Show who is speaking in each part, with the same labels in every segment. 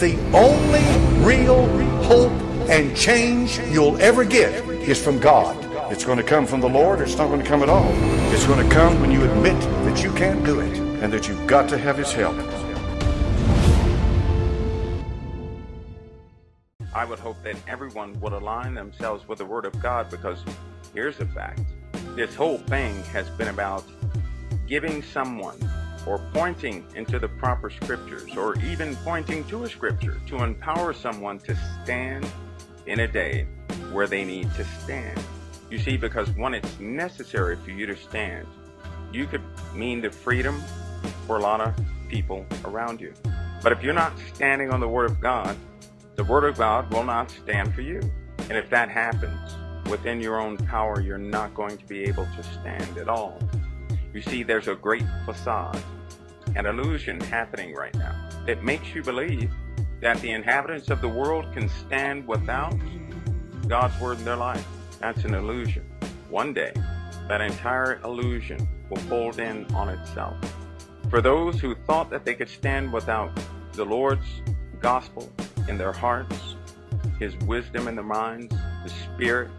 Speaker 1: The only real hope and change you'll ever get is from God. It's going to come from the Lord, or it's not going to come at all. It's going to come when you admit that you can't do it and that you've got to have His help.
Speaker 2: I would hope that everyone would align themselves with the Word of God because here's the fact this whole thing has been about giving someone or pointing into the proper scriptures or even pointing to a scripture to empower someone to stand in a day where they need to stand. You see, because when it's necessary for you to stand, you could mean the freedom for a lot of people around you. But if you're not standing on the Word of God, the Word of God will not stand for you. And if that happens within your own power, you're not going to be able to stand at all. You see, there's a great facade, an illusion happening right now that makes you believe that the inhabitants of the world can stand without God's Word in their life. That's an illusion. One day, that entire illusion will fold in on itself. For those who thought that they could stand without the Lord's gospel in their hearts, His wisdom in their minds, the Spirit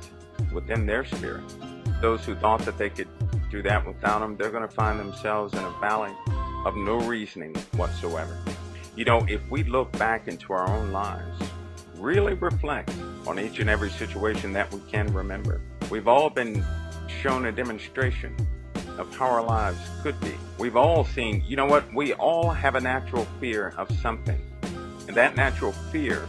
Speaker 2: within their spirit, those who thought that they could do that without them, they're going to find themselves in a valley of no reasoning whatsoever. You know, if we look back into our own lives, really reflect on each and every situation that we can remember, we've all been shown a demonstration of how our lives could be. We've all seen, you know what, we all have a natural fear of something. And that natural fear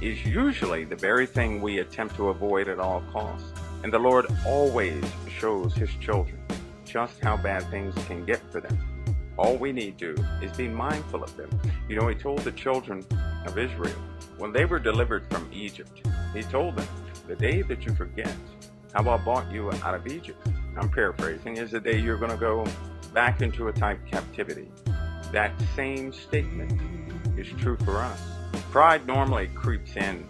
Speaker 2: is usually the very thing we attempt to avoid at all costs. And the Lord always shows His children just how bad things can get for them. All we need to do is be mindful of them. You know, He told the children of Israel, when they were delivered from Egypt, He told them, the day that you forget how I bought you out of Egypt, I'm paraphrasing, is the day you're going to go back into a type captivity. That same statement is true for us. Pride normally creeps in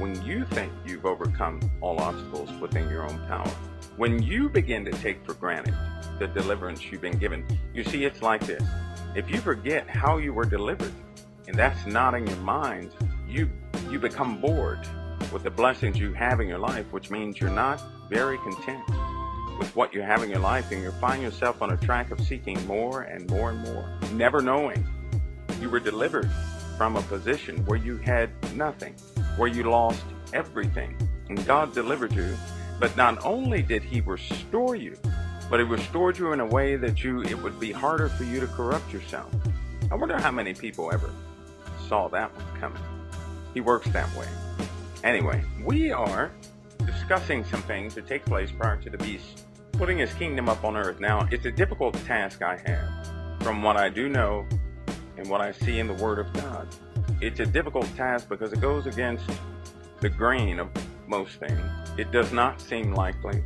Speaker 2: when you think you've overcome all obstacles within your own power. When you begin to take for granted the deliverance you've been given. You see, it's like this. If you forget how you were delivered, and that's not in your mind, you you become bored with the blessings you have in your life, which means you're not very content with what you have in your life, and you find yourself on a track of seeking more and more and more, never knowing you were delivered from a position where you had nothing, where you lost everything. And God delivered you. But not only did He restore you, but He restored you in a way that you it would be harder for you to corrupt yourself. I wonder how many people ever saw that one coming. He works that way. Anyway, we are discussing some things that take place prior to the beast putting his kingdom up on earth. Now, it's a difficult task I have from what I do know and what I see in the Word of God. It's a difficult task because it goes against the grain of most things. It does not seem likely.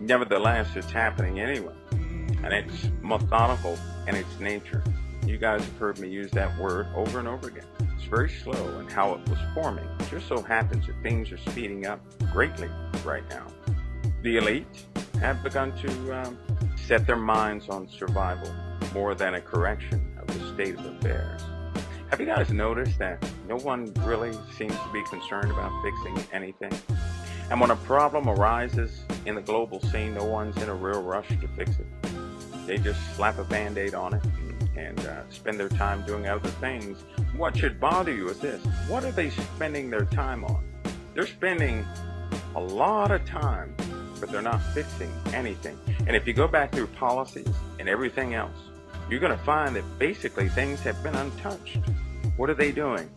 Speaker 2: Nevertheless, it's happening anyway. And it's methodical in its nature. You guys have heard me use that word over and over again. It's very slow in how it was forming. It just so happens that things are speeding up greatly right now. The elite have begun to um, set their minds on survival more than a correction of the state of affairs. Have you guys noticed that no one really seems to be concerned about fixing anything? And when a problem arises in the global scene, no one's in a real rush to fix it. They just slap a band aid on it and, and uh, spend their time doing other things. What should bother you is this what are they spending their time on? They're spending a lot of time, but they're not fixing anything. And if you go back through policies and everything else, you're going to find that basically things have been untouched. What are they doing?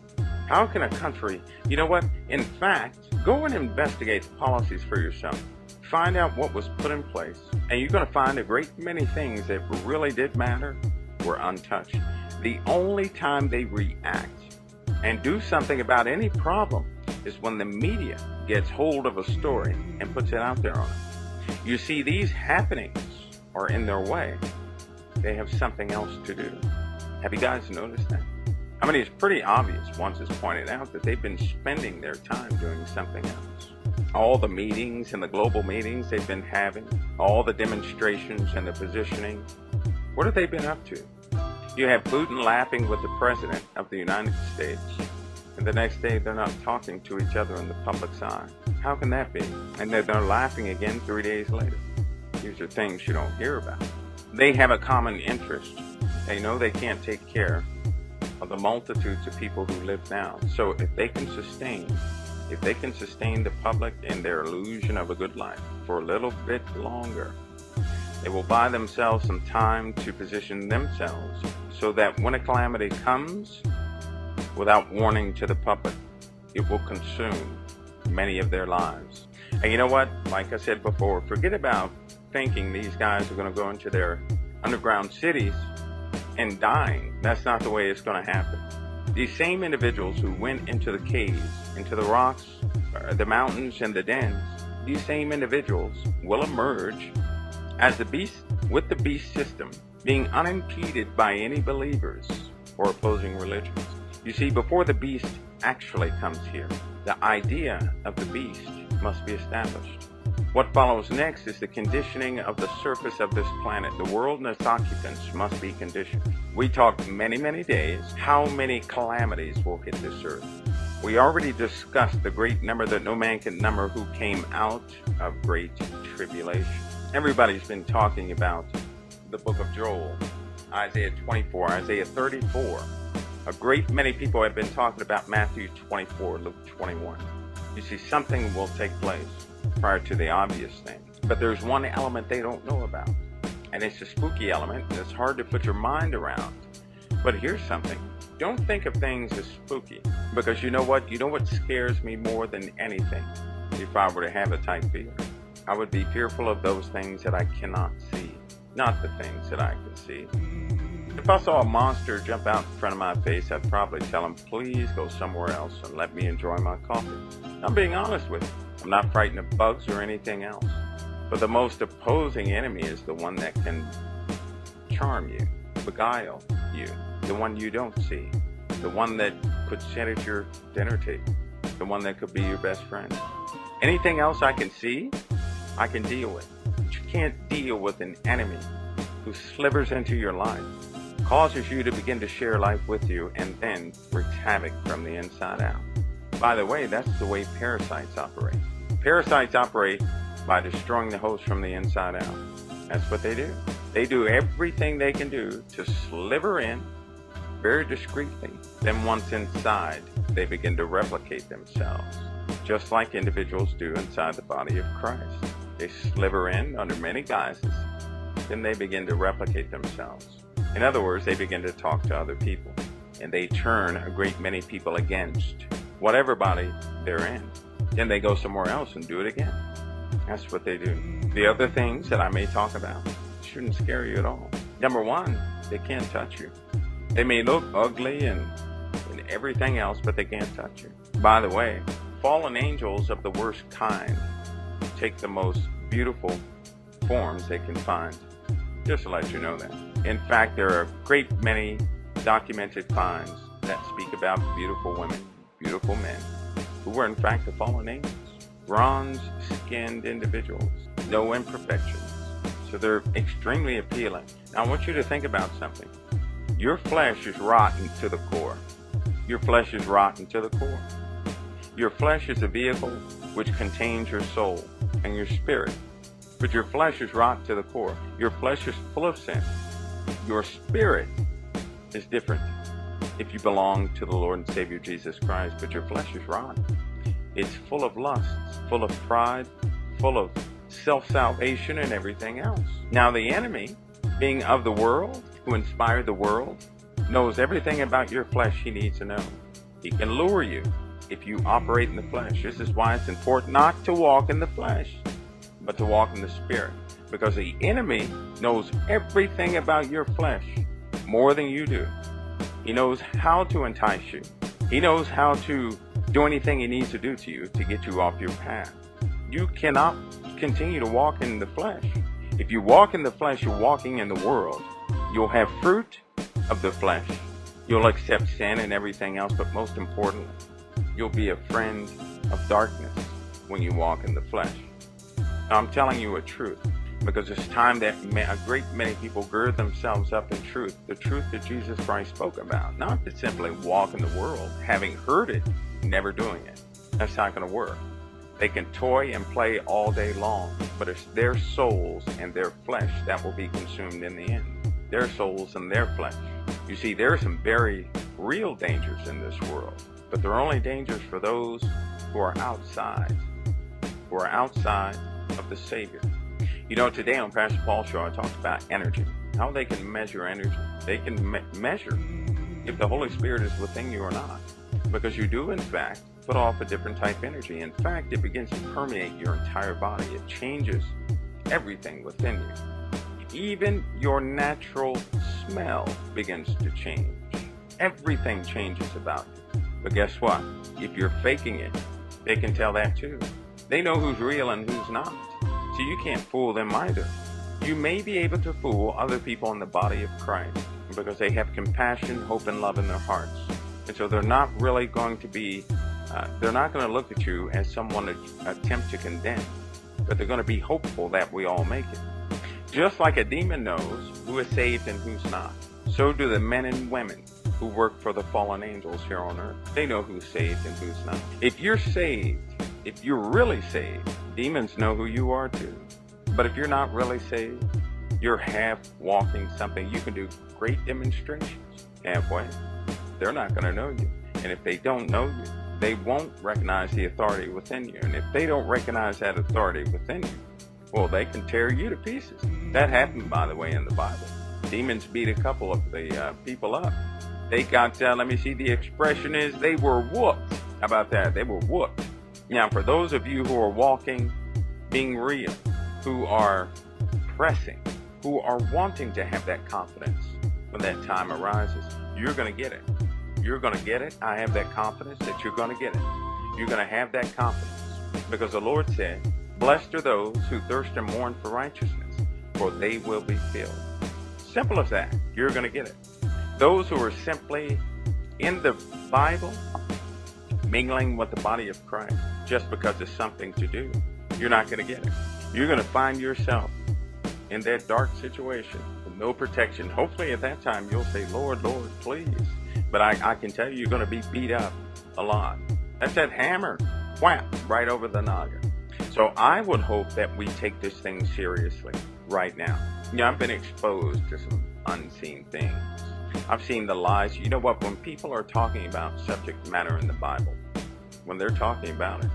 Speaker 2: How can a country, you know what? In fact, go and investigate the policies for yourself. Find out what was put in place, and you're going to find a great many things that really did matter were untouched. The only time they react and do something about any problem is when the media gets hold of a story and puts it out there on it. You see, these happenings are in their way they have something else to do. Have you guys noticed that? I mean, it's pretty obvious once it's pointed out that they've been spending their time doing something else. All the meetings and the global meetings they've been having, all the demonstrations and the positioning, what have they been up to? You have Putin laughing with the President of the United States and the next day they're not talking to each other in the public's eye. How can that be? And then they're laughing again three days later. These are things you don't hear about. They have a common interest. They know they can't take care of the multitudes of people who live now. So if they can sustain, if they can sustain the public in their illusion of a good life for a little bit longer, they will buy themselves some time to position themselves so that when a calamity comes, without warning to the public, it will consume many of their lives. And you know what? Like I said before, forget about thinking these guys are going to go into their underground cities and dying. That's not the way it's going to happen. These same individuals who went into the caves, into the rocks, uh, the mountains, and the dens, these same individuals will emerge as the beast with the beast system, being unimpeded by any believers or opposing religions. You see, before the beast actually comes here, the idea of the beast must be established. What follows next is the conditioning of the surface of this planet. The world and its occupants must be conditioned. We talked many, many days how many calamities will hit this earth. We already discussed the great number that no man can number who came out of great tribulation. Everybody's been talking about the book of Joel, Isaiah 24, Isaiah 34. A great many people have been talking about Matthew 24, Luke 21. You see, something will take place prior to the obvious thing. But there's one element they don't know about, and it's a spooky element, it's hard to put your mind around. But here's something. Don't think of things as spooky, because you know what? You know what scares me more than anything if I were to have a type fear? I would be fearful of those things that I cannot see, not the things that I can see. If I saw a monster jump out in front of my face, I'd probably tell him, please go somewhere else and let me enjoy my coffee. I'm being honest with you. I'm not frightened of bugs or anything else. But the most opposing enemy is the one that can charm you, beguile you, the one you don't see, the one that could sit at your dinner table, the one that could be your best friend. Anything else I can see, I can deal with. But you can't deal with an enemy who slivers into your life, causes you to begin to share life with you, and then wreaks havoc from the inside out. By the way, that's the way parasites operate. Parasites operate by destroying the host from the inside out. That's what they do. They do everything they can do to sliver in very discreetly. Then once inside, they begin to replicate themselves, just like individuals do inside the body of Christ. They sliver in under many guises. Then they begin to replicate themselves. In other words, they begin to talk to other people. And they turn a great many people against whatever body they're in. Then they go somewhere else and do it again. That's what they do. The other things that I may talk about shouldn't scare you at all. Number one, they can't touch you. They may look ugly and, and everything else, but they can't touch you. By the way, fallen angels of the worst kind take the most beautiful forms they can find. Just to let you know that. In fact, there are a great many documented finds that speak about beautiful women beautiful men who were in fact the fallen angels, bronze-skinned individuals, no imperfections. So they're extremely appealing. Now I want you to think about something. Your flesh is rotten to the core. Your flesh is rotten to the core. Your flesh is a vehicle which contains your soul and your spirit. But your flesh is rotten to the core. Your flesh is full of sin. Your spirit is different if you belong to the Lord and Savior Jesus Christ, but your flesh is rotten. It's full of lusts, full of pride, full of self-salvation and everything else. Now the enemy, being of the world, who inspired the world, knows everything about your flesh he needs to know. He can lure you if you operate in the flesh. This is why it's important not to walk in the flesh, but to walk in the spirit. Because the enemy knows everything about your flesh more than you do. He knows how to entice you. He knows how to do anything he needs to do to you to get you off your path. You cannot continue to walk in the flesh. If you walk in the flesh, you're walking in the world. You'll have fruit of the flesh. You'll accept sin and everything else, but most importantly, you'll be a friend of darkness when you walk in the flesh. I'm telling you a truth. Because it's time that a great many people gird themselves up in truth, the truth that Jesus Christ spoke about, not to simply walk in the world, having heard it, never doing it. That's not going to work. They can toy and play all day long, but it's their souls and their flesh that will be consumed in the end. Their souls and their flesh. You see, there are some very real dangers in this world, but they're only dangers for those who are outside, who are outside of the Savior. You know, today on Pastor Paul's show, I talked about energy, how they can measure energy. They can me- measure if the Holy Spirit is within you or not, because you do, in fact, put off a different type of energy. In fact, it begins to permeate your entire body. It changes everything within you. Even your natural smell begins to change. Everything changes about you. But guess what? If you're faking it, they can tell that too. They know who's real and who's not. So you can't fool them either. You may be able to fool other people in the body of Christ because they have compassion, hope, and love in their hearts. And so they're not really going to be uh, they're not going to look at you as someone to attempt to condemn, but they're going to be hopeful that we all make it. Just like a demon knows who is saved and who's not, so do the men and women who work for the fallen angels here on earth. They know who's saved and who's not. If you're saved, if you're really saved, demons know who you are too. But if you're not really saved, you're half walking something. You can do great demonstrations halfway. They're not going to know you. And if they don't know you, they won't recognize the authority within you. And if they don't recognize that authority within you, well, they can tear you to pieces. That happened, by the way, in the Bible. Demons beat a couple of the uh, people up. They got, uh, let me see, the expression is they were whooped. How about that? They were whooped. Now, for those of you who are walking, being real, who are pressing, who are wanting to have that confidence when that time arises, you're going to get it. You're going to get it. I have that confidence that you're going to get it. You're going to have that confidence because the Lord said, Blessed are those who thirst and mourn for righteousness, for they will be filled. Simple as that. You're going to get it. Those who are simply in the Bible, mingling with the body of Christ, just because it's something to do, you're not going to get it. You're going to find yourself in that dark situation with no protection. Hopefully, at that time, you'll say, Lord, Lord, please but I, I can tell you, you're going to be beat up a lot. That's that hammer, whap, right over the noggin. So I would hope that we take this thing seriously right now. You know, I've been exposed to some unseen things. I've seen the lies. You know what? When people are talking about subject matter in the Bible, when they're talking about it,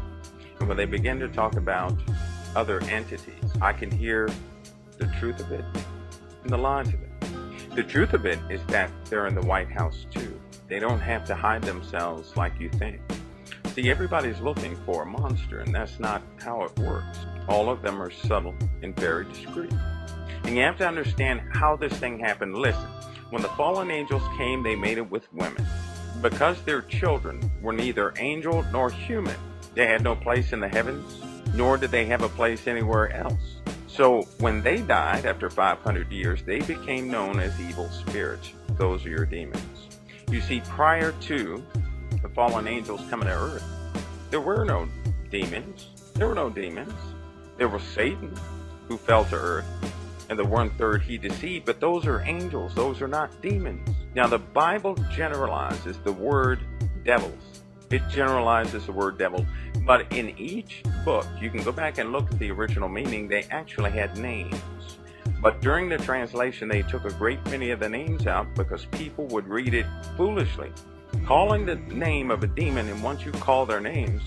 Speaker 2: and when they begin to talk about other entities, I can hear the truth of it and the lies of it. The truth of it is that they're in the White House too. They don't have to hide themselves like you think. See, everybody's looking for a monster, and that's not how it works. All of them are subtle and very discreet. And you have to understand how this thing happened. Listen, when the fallen angels came, they made it with women. Because their children were neither angel nor human, they had no place in the heavens, nor did they have a place anywhere else. So when they died after 500 years, they became known as evil spirits. Those are your demons. You see, prior to the fallen angels coming to earth, there were no demons. There were no demons. There was Satan who fell to earth, and the one third he deceived, but those are angels. Those are not demons. Now, the Bible generalizes the word devils. It generalizes the word devil, but in each book, you can go back and look at the original meaning, they actually had names. But during the translation, they took a great many of the names out because people would read it foolishly. Calling the name of a demon, and once you call their names,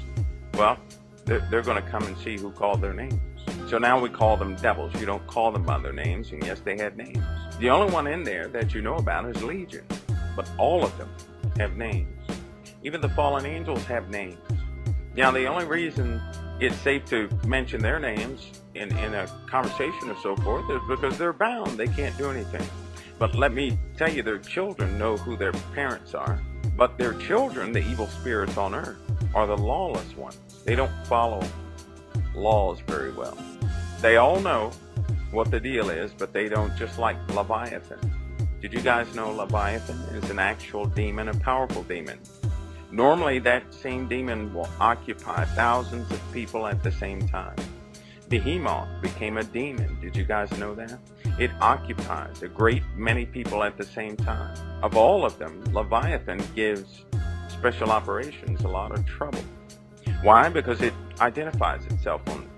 Speaker 2: well, they're, they're going to come and see who called their names. So now we call them devils. You don't call them by their names, and yes, they had names. The only one in there that you know about is Legion, but all of them have names. Even the fallen angels have names. Now, the only reason it's safe to mention their names in, in a conversation or so forth is because they're bound. They can't do anything. But let me tell you, their children know who their parents are. But their children, the evil spirits on earth, are the lawless ones. They don't follow laws very well. They all know what the deal is, but they don't just like Leviathan. Did you guys know Leviathan is an actual demon, a powerful demon? Normally, that same demon will occupy thousands of people at the same time. Behemoth became a demon. Did you guys know that? It occupies a great many people at the same time. Of all of them, Leviathan gives special operations a lot of trouble. Why? Because it identifies itself on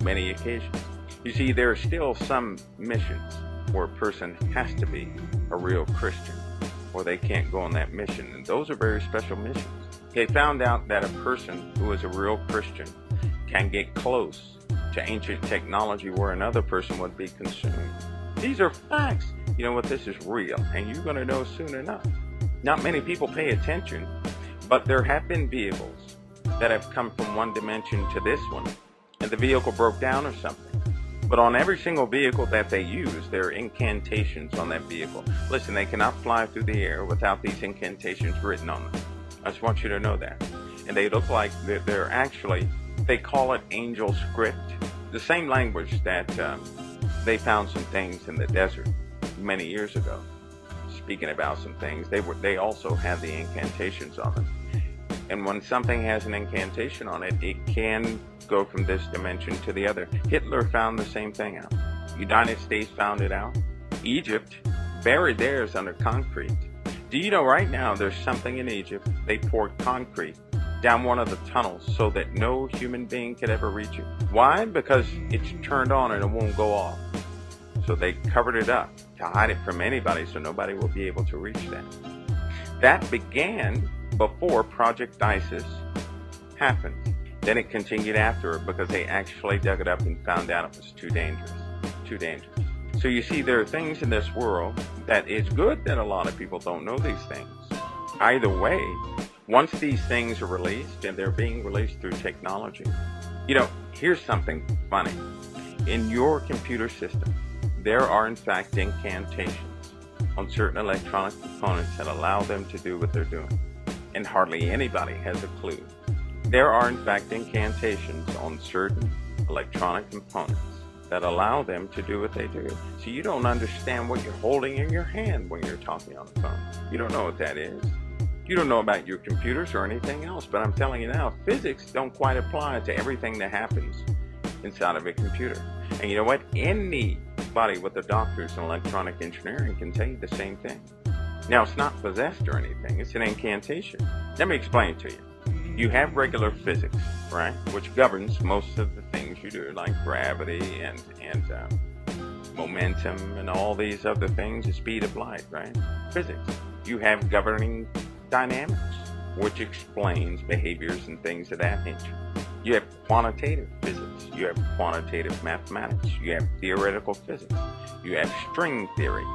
Speaker 2: many occasions. You see, there are still some missions where a person has to be a real Christian or they can't go on that mission. And those are very special missions. They found out that a person who is a real Christian can get close to ancient technology where another person would be consumed. These are facts. You know what? This is real, and you're going to know soon enough. Not many people pay attention, but there have been vehicles that have come from one dimension to this one, and the vehicle broke down or something. But on every single vehicle that they use, there are incantations on that vehicle. Listen, they cannot fly through the air without these incantations written on them. I just want you to know that. And they look like they're, they're actually, they call it angel script. The same language that um, they found some things in the desert many years ago. Speaking about some things, they were they also have the incantations on them. And when something has an incantation on it, it can go from this dimension to the other. Hitler found the same thing out. United States found it out. Egypt buried theirs under concrete. Do you know right now there's something in Egypt? They poured concrete down one of the tunnels so that no human being could ever reach it. Why? Because it's turned on and it won't go off. So they covered it up to hide it from anybody so nobody will be able to reach that. That began before Project ISIS happened. Then it continued after it because they actually dug it up and found out it was too dangerous. Too dangerous. So you see, there are things in this world that it's good that a lot of people don't know these things. Either way, once these things are released and they're being released through technology, you know, here's something funny. In your computer system, there are in fact incantations on certain electronic components that allow them to do what they're doing. And hardly anybody has a clue. There are in fact incantations on certain electronic components that allow them to do what they do. So you don't understand what you're holding in your hand when you're talking on the phone. You don't know what that is. You don't know about your computers or anything else, but I'm telling you now, physics don't quite apply to everything that happens inside of a computer. And you know what? Anybody with a doctorate in electronic engineering can tell you the same thing. Now, it's not possessed or anything. It's an incantation. Let me explain to you. You have regular physics, right, which governs most of the things you do, like gravity and and um, momentum and all these other things, the speed of light, right? Physics. You have governing dynamics, which explains behaviors and things of that nature. You have quantitative physics. You have quantitative mathematics. You have theoretical physics. You have string theory.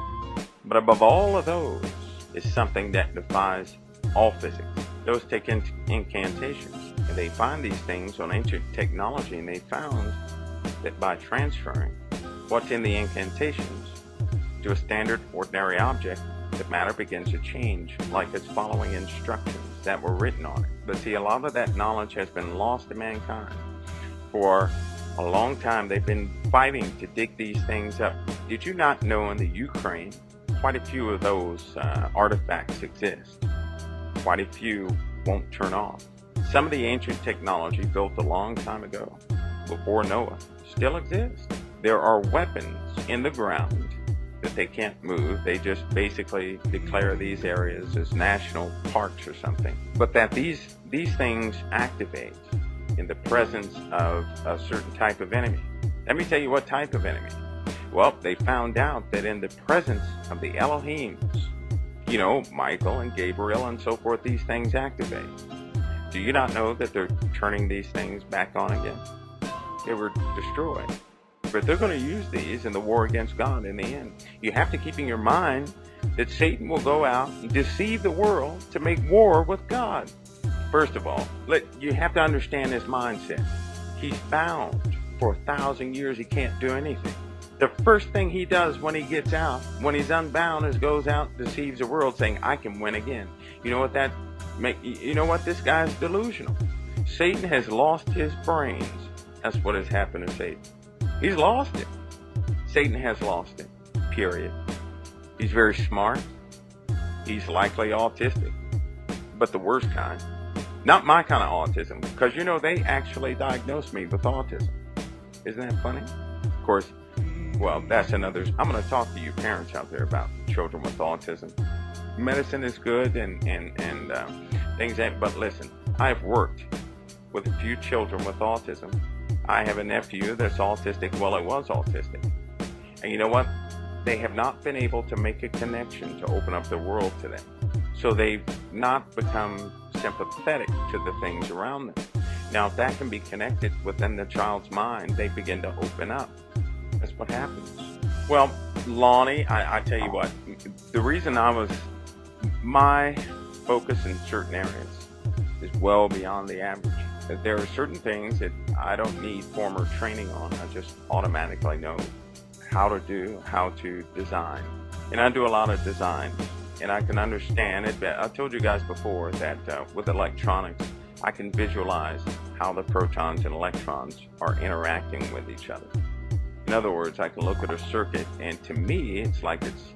Speaker 2: But above all of those is something that defies all physics. Those take in- incantations. And they find these things on ancient technology, and they found that by transferring what's in the incantations to a standard ordinary object, the matter begins to change like it's following instructions that were written on it. But see, a lot of that knowledge has been lost to mankind. For a long time, they've been fighting to dig these things up. Did you not know in the Ukraine, quite a few of those uh, artifacts exist? Quite a few won't turn off. Some of the ancient technology built a long time ago, before Noah, still exists. There are weapons in the ground that they can't move. They just basically declare these areas as national parks or something. But that these these things activate in the presence of a certain type of enemy. Let me tell you what type of enemy. Well, they found out that in the presence of the Elohims, you know, Michael and Gabriel and so forth, these things activate. Do you not know that they're turning these things back on again? They were destroyed. But they're going to use these in the war against God in the end. You have to keep in your mind that Satan will go out and deceive the world to make war with God. First of all, let, you have to understand his mindset. He's bound for a thousand years. He can't do anything the first thing he does when he gets out, when he's unbound, is goes out, deceives the world, saying, "I can win again." You know what that make? You know what? This guy's delusional. Satan has lost his brains. That's what has happened to Satan. He's lost it. Satan has lost it. Period. He's very smart. He's likely autistic, but the worst kind. Not my kind of autism, because you know they actually diagnosed me with autism. Isn't that funny? Of course, well, that's another. I'm going to talk to you parents out there about children with autism. Medicine is good and and and uh, things ain't. But listen, I've worked with a few children with autism. I have a nephew that's autistic. Well, it was autistic, and you know what? They have not been able to make a connection to open up the world to them. So they've not become sympathetic to the things around them. Now, if that can be connected within the child's mind, they begin to open up. That's what happens. Well, Lonnie, I, I tell you what, the reason I was, my focus in certain areas is well beyond the average. There are certain things that I don't need former training on. I just automatically know how to do, how to design. And I do a lot of design and I can understand it. I told you guys before that uh, with electronics, I can visualize how the protons and electrons are interacting with each other. In other words, I can look at a circuit and to me, it's like it's,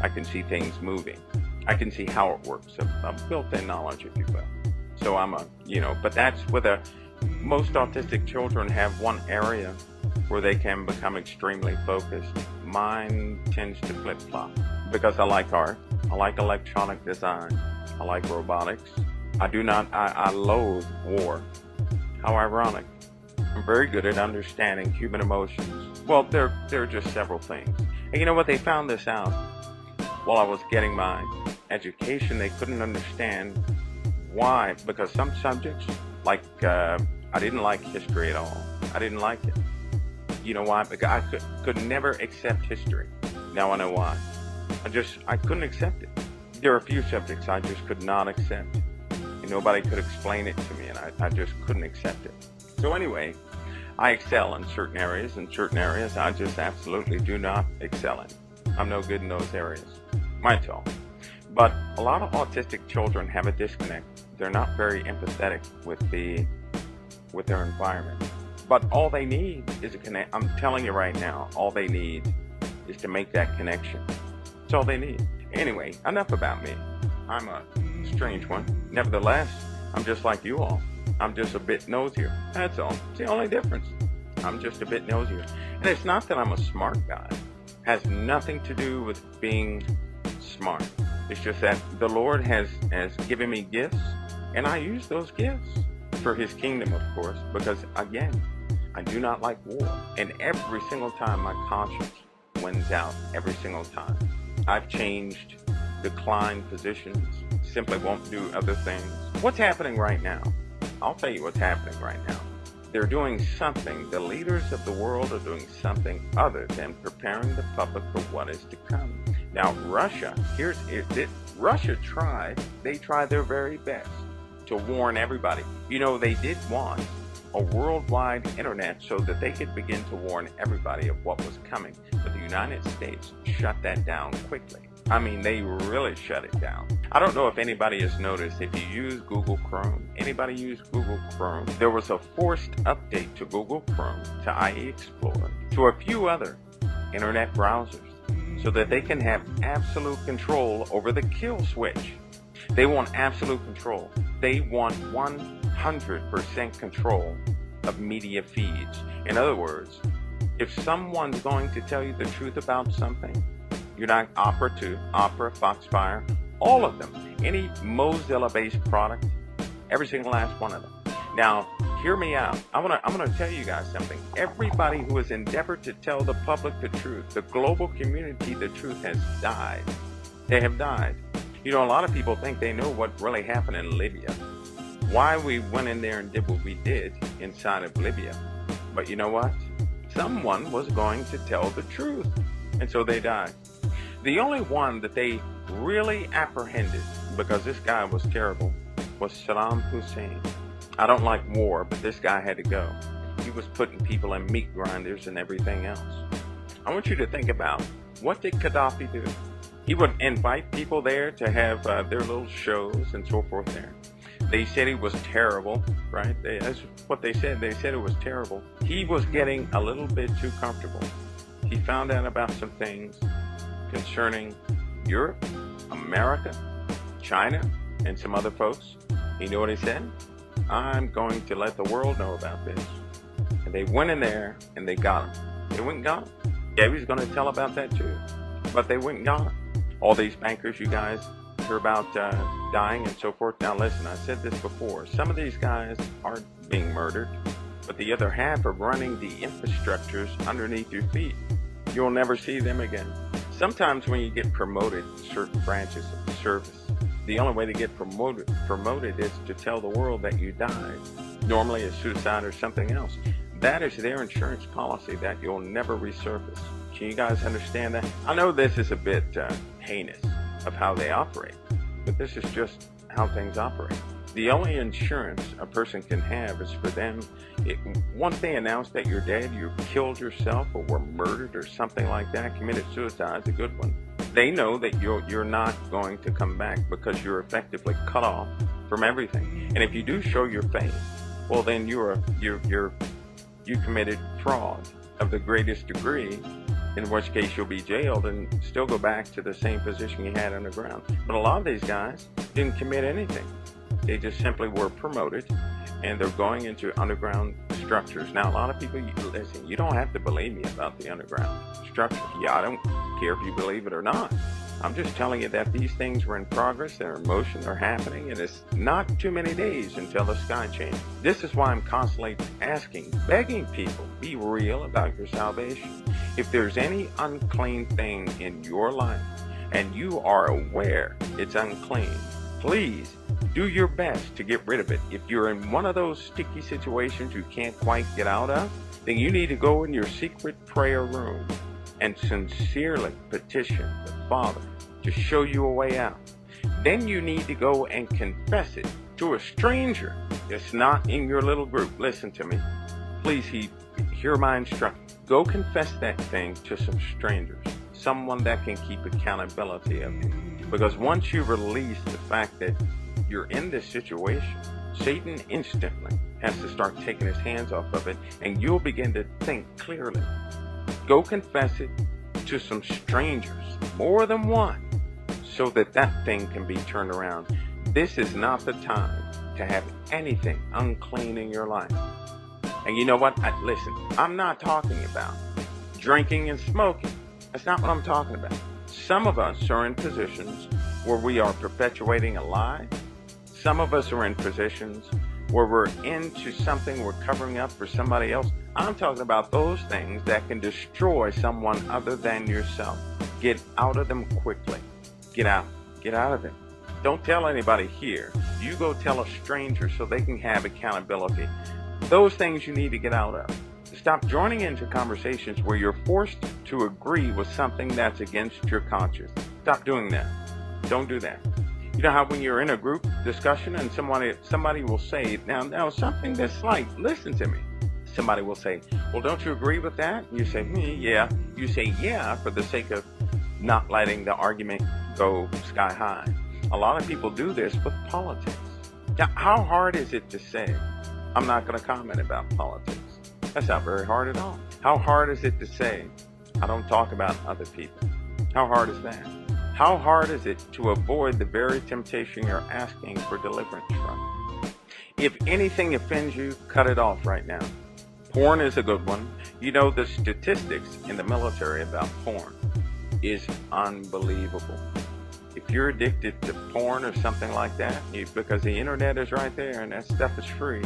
Speaker 2: I can see things moving. I can see how it works, a, a built-in knowledge, if you will. So I'm a, you know, but that's with a, most autistic children have one area where they can become extremely focused. Mine tends to flip-flop because I like art. I like electronic design. I like robotics. I do not, I, I loathe war. How ironic. I'm very good at understanding human emotions. Well, there, there are just several things. And you know what? They found this out while I was getting my education. They couldn't understand why, because some subjects, like, uh, I didn't like history at all. I didn't like it. You know why? Because I could, could never accept history. Now I know why. I just, I couldn't accept it. There are a few subjects I just could not accept. And nobody could explain it to me, and I, I just couldn't accept it. So anyway, I excel in certain areas, and certain areas I just absolutely do not excel in. I'm no good in those areas. Might all. But a lot of autistic children have a disconnect. They're not very empathetic with the with their environment. But all they need is a connect. I'm telling you right now, all they need is to make that connection. That's all they need. Anyway, enough about me. I'm a strange one. Nevertheless, I'm just like you all. I'm just a bit nosier. That's all. It's the only difference. I'm just a bit nosier. And it's not that I'm a smart guy. It has nothing to do with being smart. It's just that the Lord has, has given me gifts, and I use those gifts for His kingdom, of course, because again, I do not like war. And every single time my conscience wins out, every single time. I've changed, declined positions, simply won't do other things. What's happening right now? I'll tell you what's happening right now. They're doing something, the leaders of the world are doing something other than preparing the public for what is to come. Now, Russia, here's it, Russia tried, they tried their very best to warn everybody. You know, they did want a worldwide internet so that they could begin to warn everybody of what was coming. But the United States shut that down quickly. I mean, they really shut it down. I don't know if anybody has noticed, if you use Google Chrome, anybody use Google Chrome, there was a forced update to Google Chrome, to IE Explorer, to a few other internet browsers, so that they can have absolute control over the kill switch. They want absolute control. They want 100% control of media feeds. In other words, if someone's going to tell you the truth about something, you're not Opera 2, Opera, Foxfire, all of them, any Mozilla-based product, every single last one of them. Now, hear me out. I'm gonna I'm gonna tell you guys something. Everybody who has endeavored to tell the public the truth, the global community the truth has died. They have died. You know, a lot of people think they know what really happened in Libya. Why we went in there and did what we did inside of Libya. But you know what? Someone was going to tell the truth. And so they died. The only one that they really apprehended, because this guy was terrible, was Saddam Hussein. I don't like war, but this guy had to go. He was putting people in meat grinders and everything else. I want you to think about what did Gaddafi do? He would invite people there to have uh, their little shows and so forth there. They said he was terrible, right? They, that's what they said. They said it was terrible. He was getting a little bit too comfortable. He found out about some things concerning Europe, America, China, and some other folks. You know what he said? I'm going to let the world know about this. And they went in there and they got him. They went and got him. Going to tell about that too. But they went and got him. All these bankers you guys hear about uh, dying and so forth. Now listen, I said this before. Some of these guys are being murdered, but the other half are running the infrastructures underneath your feet. You'll never see them again. Sometimes when you get promoted in certain branches of the service, the only way to get promoted, promoted is to tell the world that you died. Normally a suicide or something else. That is their insurance policy that you'll never resurface. Can you guys understand that? I know this is a bit uh, heinous of how they operate, but this is just how things operate. The only insurance a person can have is for them. It, once they announce that you're dead, you killed yourself or were murdered or something like that, committed suicide is a good one. They know that you're you're not going to come back because you're effectively cut off from everything. And if you do show your face, well then you're you're you're you committed fraud of the greatest degree in which case you'll be jailed and still go back to the same position you had underground. But a lot of these guys didn't commit anything. They just simply were promoted and they're going into underground structures. Now, a lot of people, listen, you don't have to believe me about the underground structure. Yeah, I don't care if you believe it or not. I'm just telling you that these things were in progress, they're in motion, they're happening, and it's not too many days until the sky changes. This is why I'm constantly asking, begging people, be real about your salvation. If there's any unclean thing in your life and you are aware it's unclean, please do your best to get rid of it. If you're in one of those sticky situations you can't quite get out of, then you need to go in your secret prayer room and sincerely petition the Father to show you a way out. Then you need to go and confess it to a stranger that's not in your little group. Listen to me. Please he, hear my instruction. Go confess that thing to some strangers, someone that can keep accountability of you. Because once you release the fact that you're in this situation, Satan instantly has to start taking his hands off of it and you'll begin to think clearly. Go confess it to some strangers, more than one, so that that thing can be turned around. This is not the time to have anything unclean in your life. And you know what? I, listen, I'm not talking about drinking and smoking. That's not what I'm talking about. Some of us are in positions where we are perpetuating a lie. Some of us are in positions where we're into something we're covering up for somebody else. I'm talking about those things that can destroy someone other than yourself. Get out of them quickly. Get out. Get out of it. Don't tell anybody here. You go tell a stranger so they can have accountability. Those things you need to get out of. Stop joining into conversations where you're forced to agree with something that's against your conscience. Stop doing that. Don't do that. You know how when you're in a group discussion and somebody somebody will say, now now something that's like, listen to me. Somebody will say, well, don't you agree with that? And you say, mm, yeah. You say, yeah, for the sake of not letting the argument go sky high. A lot of people do this with politics. Now, how hard is it to say, I'm not going to comment about politics? That's not very hard at all. How hard is it to say, I don't talk about other people? How hard is that? How hard is it to avoid the very temptation you're asking for deliverance from? If anything offends you, cut it off right now. Porn is a good one. You know, the statistics in the military about porn is unbelievable. If you're addicted to porn or something like that, because the internet is right there and that stuff is free,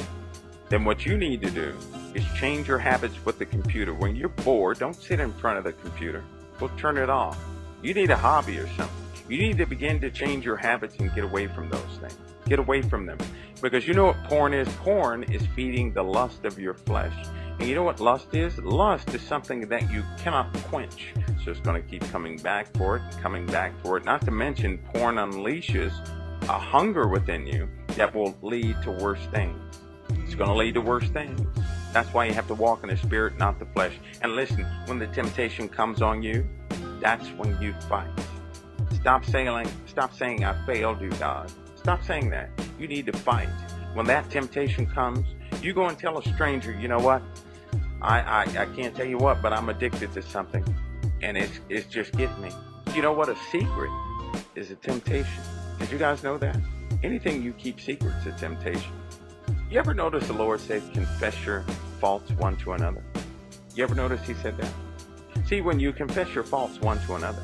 Speaker 2: then what you need to do is change your habits with the computer. When you're bored, don't sit in front of the computer. Go turn it off. You need a hobby or something. You need to begin to change your habits and get away from those things. Get away from them. Because you know what porn is? Porn is feeding the lust of your flesh. And you know what lust is? Lust is something that you cannot quench. So it's going to keep coming back for it, coming back for it. Not to mention, porn unleashes a hunger within you that will lead to worse things. It's going to lead to worse things. That's why you have to walk in the spirit, not the flesh. And listen, when the temptation comes on you, that's when you fight. Stop saying, stop saying, I failed you, God. Stop saying that. You need to fight. When that temptation comes, you go and tell a stranger, you know what? I, I, I can't tell you what, but I'm addicted to something. And it's, it's just getting me. You know what? A secret is a temptation. Did you guys know that? Anything you keep secret is a temptation. You ever notice the Lord says, confess your faults one to another. You ever notice he said that? See, when you confess your faults one to another,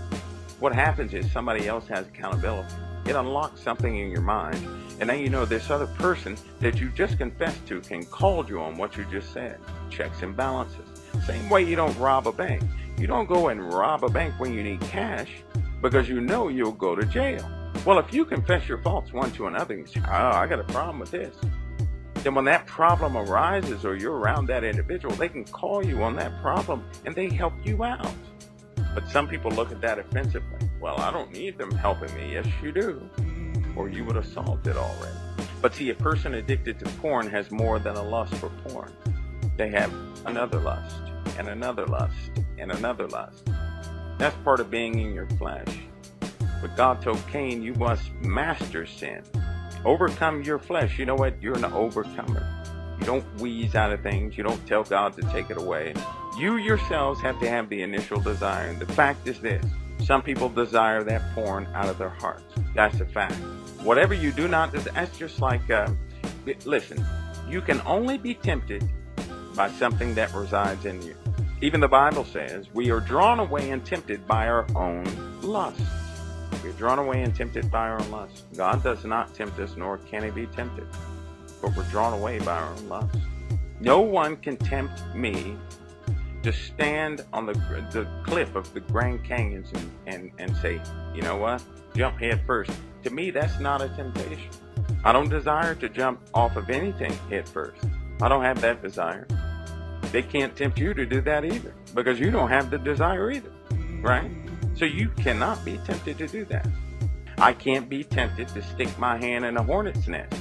Speaker 2: what happens is somebody else has accountability. It unlocks something in your mind, and now you know this other person that you just confessed to can call you on what you just said. Checks and balances. Same way you don't rob a bank. You don't go and rob a bank when you need cash because you know you'll go to jail. Well, if you confess your faults one to another you say, oh, I got a problem with this, then when that problem arises or you're around that individual, they can call you on that problem and they help you out. But some people look at that offensively. Well, I don't need them helping me. Yes, you do. Or you would have solved it already. But see, a person addicted to porn has more than a lust for porn. They have another lust, and another lust, and another lust. That's part of being in your flesh. But God told Cain, you must master sin. Overcome your flesh. You know what? You're an overcomer. You don't wheeze out of things. You don't tell God to take it away. You yourselves have to have the initial desire. And the fact is this. Some people desire that porn out of their hearts. That's a fact. Whatever you do not, that's just like, uh, listen, you can only be tempted by something that resides in you. Even the Bible says we are drawn away and tempted by our own lust. We're drawn away and tempted by our own lust. God does not tempt us, nor can he be tempted. But we're drawn away by our own lust. No one can tempt me to stand on the, the cliff of the Grand Canyons and, and, and say, you know what, jump head first. To me, that's not a temptation. I don't desire to jump off of anything head first. I don't have that desire they can't tempt you to do that either because you don't have the desire either, right? So you cannot be tempted to do that. I can't be tempted to stick my hand in a hornet's nest.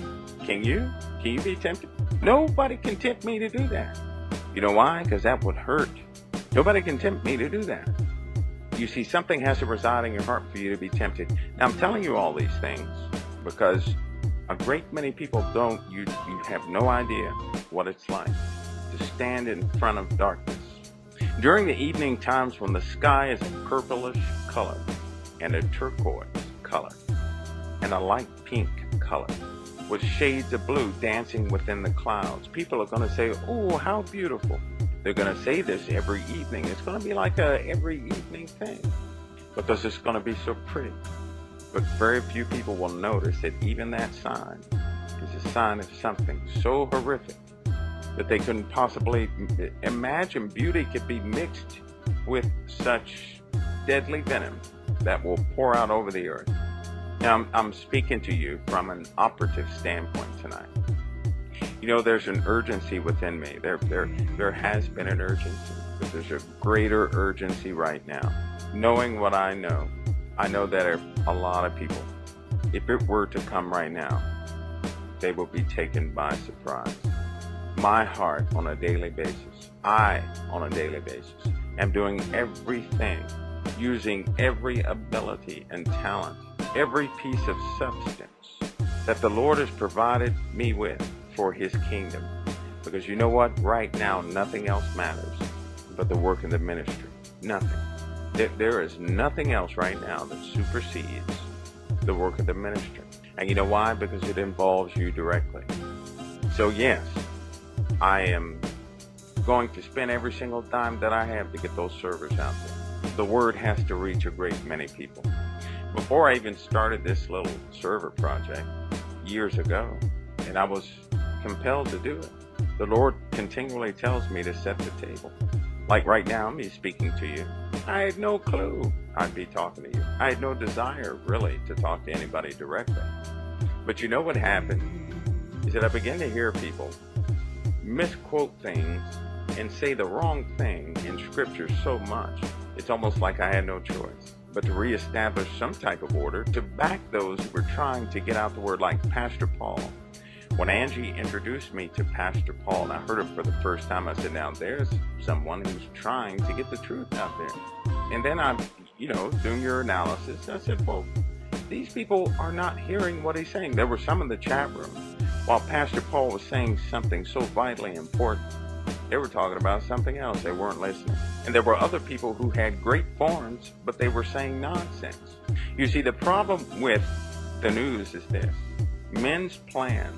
Speaker 2: Can you? Can you be tempted? Nobody can tempt me to do that. You know why? Because that would hurt. Nobody can tempt me to do that. You see, something has to reside in your heart for you to be tempted. Now, I'm telling you all these things because a great many people don't, you, you have no idea what it's like to stand in front of darkness. During the evening times when the sky is a purplish color and a turquoise color and a light pink color with shades of blue dancing within the clouds, people are going to say, oh, how beautiful. They're going to say this every evening. It's going to be like a every evening thing because it's going to be so pretty. But very few people will notice that even that sign is a sign of something so horrific that they couldn't possibly imagine beauty could be mixed with such deadly venom that will pour out over the earth. Now, I'm, I'm speaking to you from an operative standpoint tonight. You know, there's an urgency within me. There, there, there has been an urgency, but there's a greater urgency right now. Knowing what I know, I know that a lot of people, if it were to come right now, they will be taken by surprise my heart on a daily basis. I, on a daily basis, am doing everything, using every ability and talent, every piece of substance that the Lord has provided me with for His kingdom. Because you know what? Right now, nothing else matters but the work of the ministry. Nothing. There is nothing else right now that supersedes the work of the ministry. And you know why? Because it involves you directly. So, yes, I am going to spend every single dime that I have to get those servers out there. The word has to reach a great many people. Before I even started this little server project years ago, and I was compelled to do it, the Lord continually tells me to set the table. Like right now, me speaking to you. I had no clue I'd be talking to you. I had no desire, really, to talk to anybody directly. But you know what happened? Is that I began to hear people misquote things and say the wrong thing in scripture so much, it's almost like I had no choice but to reestablish some type of order to back those who were trying to get out the word like Pastor Paul. When Angie introduced me to Pastor Paul and I heard him for the first time, I said, now there's someone who's trying to get the truth out there. And then I'm, you know, doing your analysis. I said, well, these people are not hearing what he's saying. There were some in the chat room while Pastor Paul was saying something so vitally important, they were talking about something else. They weren't listening. And there were other people who had great forms, but they were saying nonsense. You see, the problem with the news is this men's plans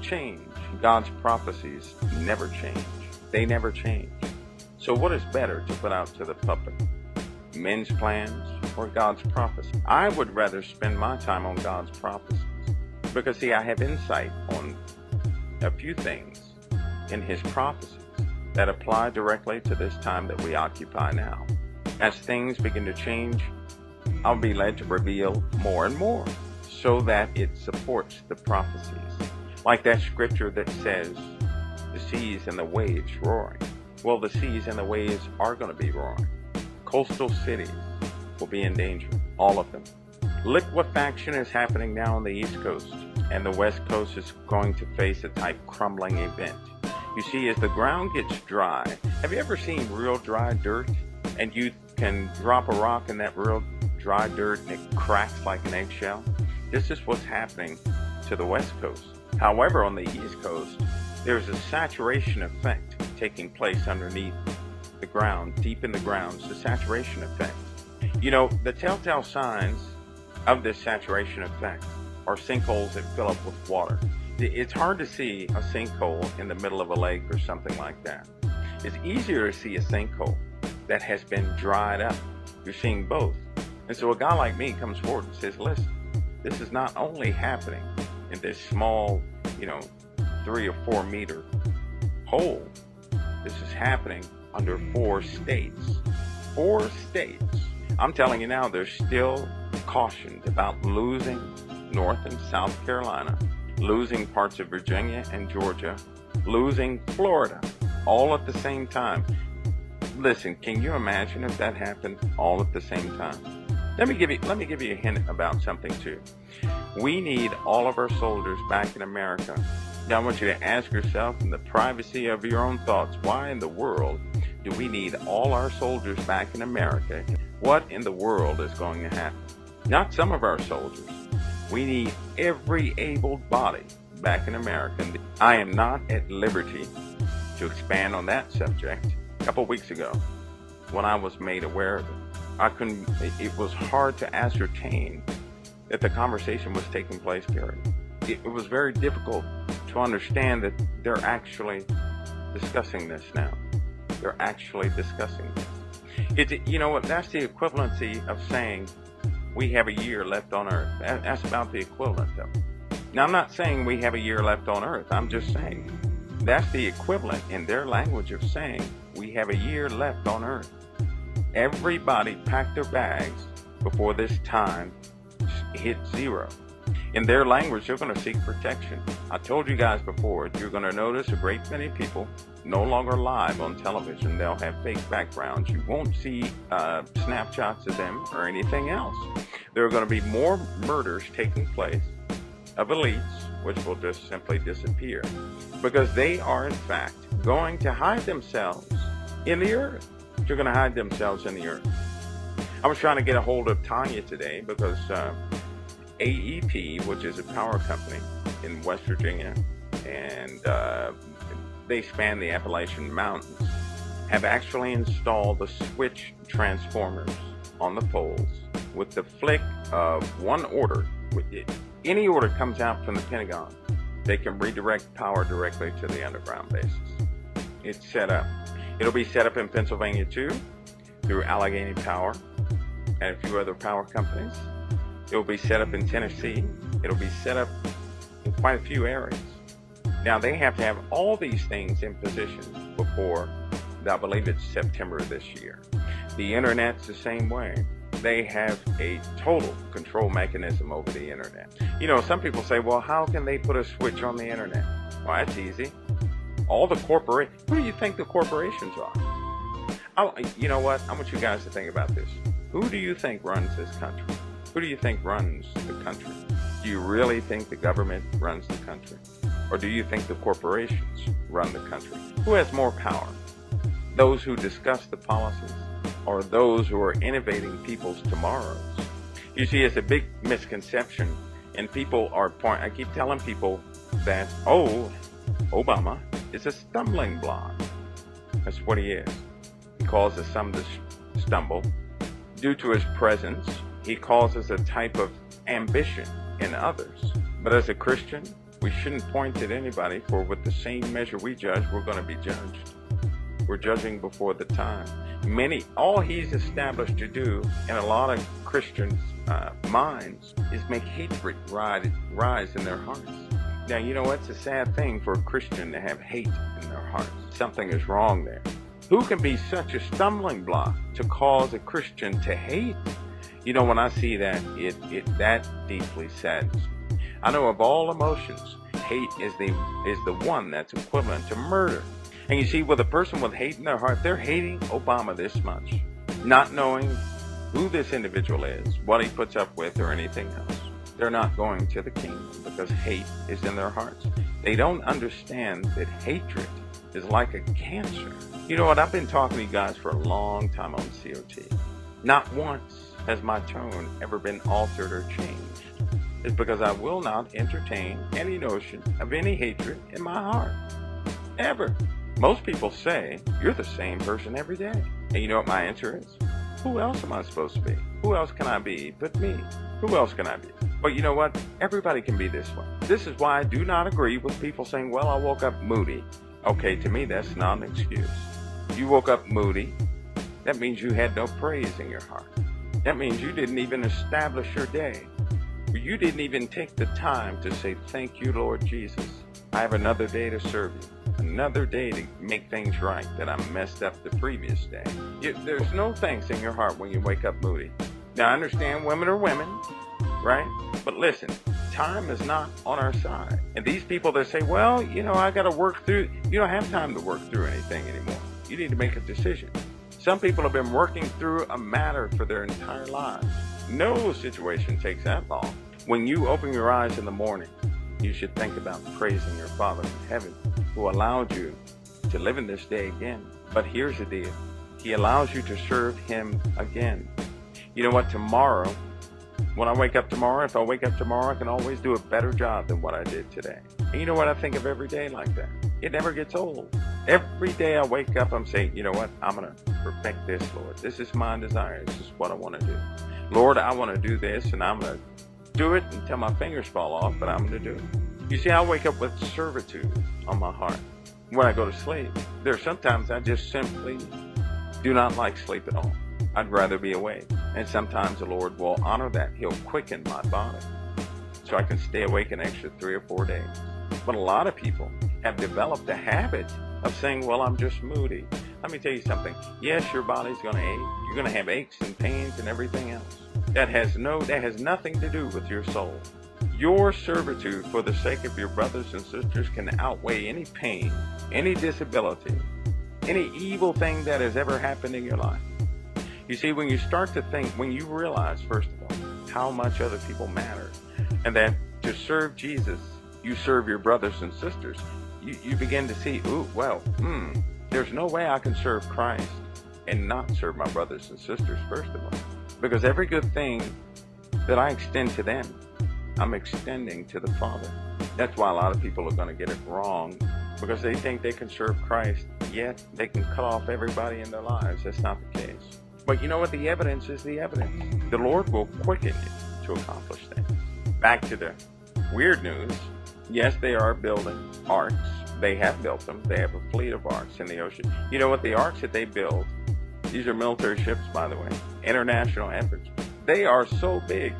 Speaker 2: change, God's prophecies never change. They never change. So what is better to put out to the public? Men's plans or God's prophecy? I would rather spend my time on God's prophecies because see, I have insight on a few things in his prophecies that apply directly to this time that we occupy now. As things begin to change, I'll be led to reveal more and more so that it supports the prophecies. Like that scripture that says, the seas and the waves roaring. Well, the seas and the waves are going to be roaring. Coastal cities will be in danger, all of them. Liquefaction is happening now on the East Coast, and the West Coast is going to face a type crumbling event. You see, as the ground gets dry, have you ever seen real dry dirt? And you can drop a rock in that real dry dirt and it cracks like an eggshell? This is what's happening to the West Coast. However, on the East Coast, there's a saturation effect taking place underneath the ground, deep in the ground. It's the saturation effect. You know, the telltale signs of this saturation effect are sinkholes that fill up with water. It's hard to see a sinkhole in the middle of a lake or something like that. It's easier to see a sinkhole that has been dried up. You're seeing both. And so a guy like me comes forward and says, listen, this is not only happening in this small, you know, three or four meter hole. This is happening under four states. Four states. I'm telling you now, there's still cautions about losing North and South Carolina losing parts of Virginia and Georgia, losing Florida, all at the same time. Listen, can you imagine if that happened all at the same time? Let me give you let me give you a hint about something too. We need all of our soldiers back in America. Now I want you to ask yourself in the privacy of your own thoughts, why in the world do we need all our soldiers back in America? What in the world is going to happen? Not some of our soldiers, we need every able body back in America. I am not at liberty to expand on that subject. A couple weeks ago, when I was made aware of it, I couldn't, it was hard to ascertain that the conversation was taking place, Gary. It, it was very difficult to understand that they're actually discussing this now. They're actually discussing this. It, you know what? That's the equivalency of saying we have a year left on earth. That's about the equivalent though. Now I'm not saying we have a year left on earth. I'm just saying that's the equivalent in their language of saying we have a year left on earth. Everybody pack their bags before this time hits zero. In their language, they're going to seek protection. I told you guys before, you're going to notice a great many people no longer live on television. They'll have fake backgrounds. You won't see uh, snapshots of them or anything else. There are going to be more murders taking place of elites, which will just simply disappear because they are, in fact, going to hide themselves in the earth. They're going to hide themselves in the earth. I was trying to get a hold of Tanya today because uh, AEP, which is a power company in West Virginia, and uh, they span the Appalachian Mountains, have actually installed the switch transformers on the poles with the flick of one order. Any order comes out from the Pentagon, they can redirect power directly to the underground bases. It's set up. It'll be set up in Pennsylvania too, through Allegheny Power and a few other power companies. It'll be set up in Tennessee. It'll be set up in quite a few areas. Now they have to have all these things in position before, I believe it's September of this year. The internet's the same way. They have a total control mechanism over the internet. You know, some people say, well, how can they put a switch on the internet? Well, that's easy. All the corporate, who do you think the corporations are? I, you know what? I want you guys to think about this. Who do you think runs this country? Who do you think runs the country? Do you really think the government runs the country? Or do you think the corporations run the country? Who has more power? Those who discuss the policies or those who are innovating people's tomorrows? You see, it's a big misconception. And people are point. I keep telling people that, oh, Obama is a stumbling block. That's what he is. He causes some to stumble due to his presence he causes a type of ambition in others. But as a Christian, we shouldn't point at anybody, for with the same measure we judge, we're going to be judged. We're judging before the time. Many, all he's established to do in a lot of Christians' uh, minds is make hatred rise, rise in their hearts. Now, you know, it's a sad thing for a Christian to have hate in their hearts. Something is wrong there. Who can be such a stumbling block to cause a Christian to hate? You know, when I see that, it, it that deeply saddens me. I know of all emotions, hate is the is the one that's equivalent to murder. And you see, with a person with hate in their heart, they're hating Obama this much, not knowing who this individual is, what he puts up with, or anything else. They're not going to the kingdom because hate is in their hearts. They don't understand that hatred is like a cancer. You know what? I've been talking to you guys for a long time on COT. Not once has my tone ever been altered or changed. It's because I will not entertain any notion of any hatred in my heart. Ever. Most people say, you're the same person every day. And you know what my answer is? Who else am I supposed to be? Who else can I be but me? Who else can I be? But you know what? Everybody can be this way. This is why I do not agree with people saying, well, I woke up moody. Okay, to me, that's not an excuse. You woke up moody. That means you had no praise in your heart. That means you didn't even establish your day. You didn't even take the time to say, thank you, Lord Jesus. I have another day to serve you another day to make things right that I messed up the previous day. You, there's no thanks in your heart when you wake up moody. Now, I understand women are women, right? But listen, time is not on our side. And these people that say, well, you know, I got to work through, you don't have time to work through anything anymore. You need to make a decision. Some people have been working through a matter for their entire lives. No situation takes that long. When you open your eyes in the morning, you should think about praising your Father in heaven who allowed you to live in this day again. But here's the deal. He allows you to serve him again. You know what? Tomorrow, when I wake up tomorrow, if I wake up tomorrow, I can always do a better job than what I did today. And you know what? I think of every day like that. It never gets old. Every day I wake up, I'm saying, you know what? I'm going to perfect this, Lord. This is my desire. This is what I want to do. Lord, I want to do this, and I'm going to do it until my fingers fall off, but I'm going to do it. You see, I wake up with servitude on my heart when I go to sleep. There are sometimes I just simply do not like sleep at all. I'd rather be awake. And sometimes the Lord will honor that. He'll quicken my body so I can stay awake an extra three or four days. But a lot of people have developed a habit of saying, well, I'm just moody. Let me tell you something. Yes, your body's going to ache. You're going to have aches and pains and everything else. That has no, that has nothing to do with your soul. Your servitude for the sake of your brothers and sisters can outweigh any pain, any disability, any evil thing that has ever happened in your life. You see, when you start to think, when you realize, first of all, how much other people matter, and that to serve Jesus, you serve your brothers and sisters, you, you begin to see, ooh, well, hmm, there's no way I can serve Christ and not serve my brothers and sisters, first of all. Because every good thing that I extend to them, I'm extending to the Father. That's why a lot of people are going to get it wrong because they think they can serve Christ, yet they can cut off everybody in their lives. That's not the case. But you know what? The evidence is the evidence. The Lord will quicken you to accomplish that. Back to the weird news. Yes, they are building arks. They have built them. They have a fleet of arks in the ocean. You know what? The arks that they build these are military ships, by the way, international efforts. They are so big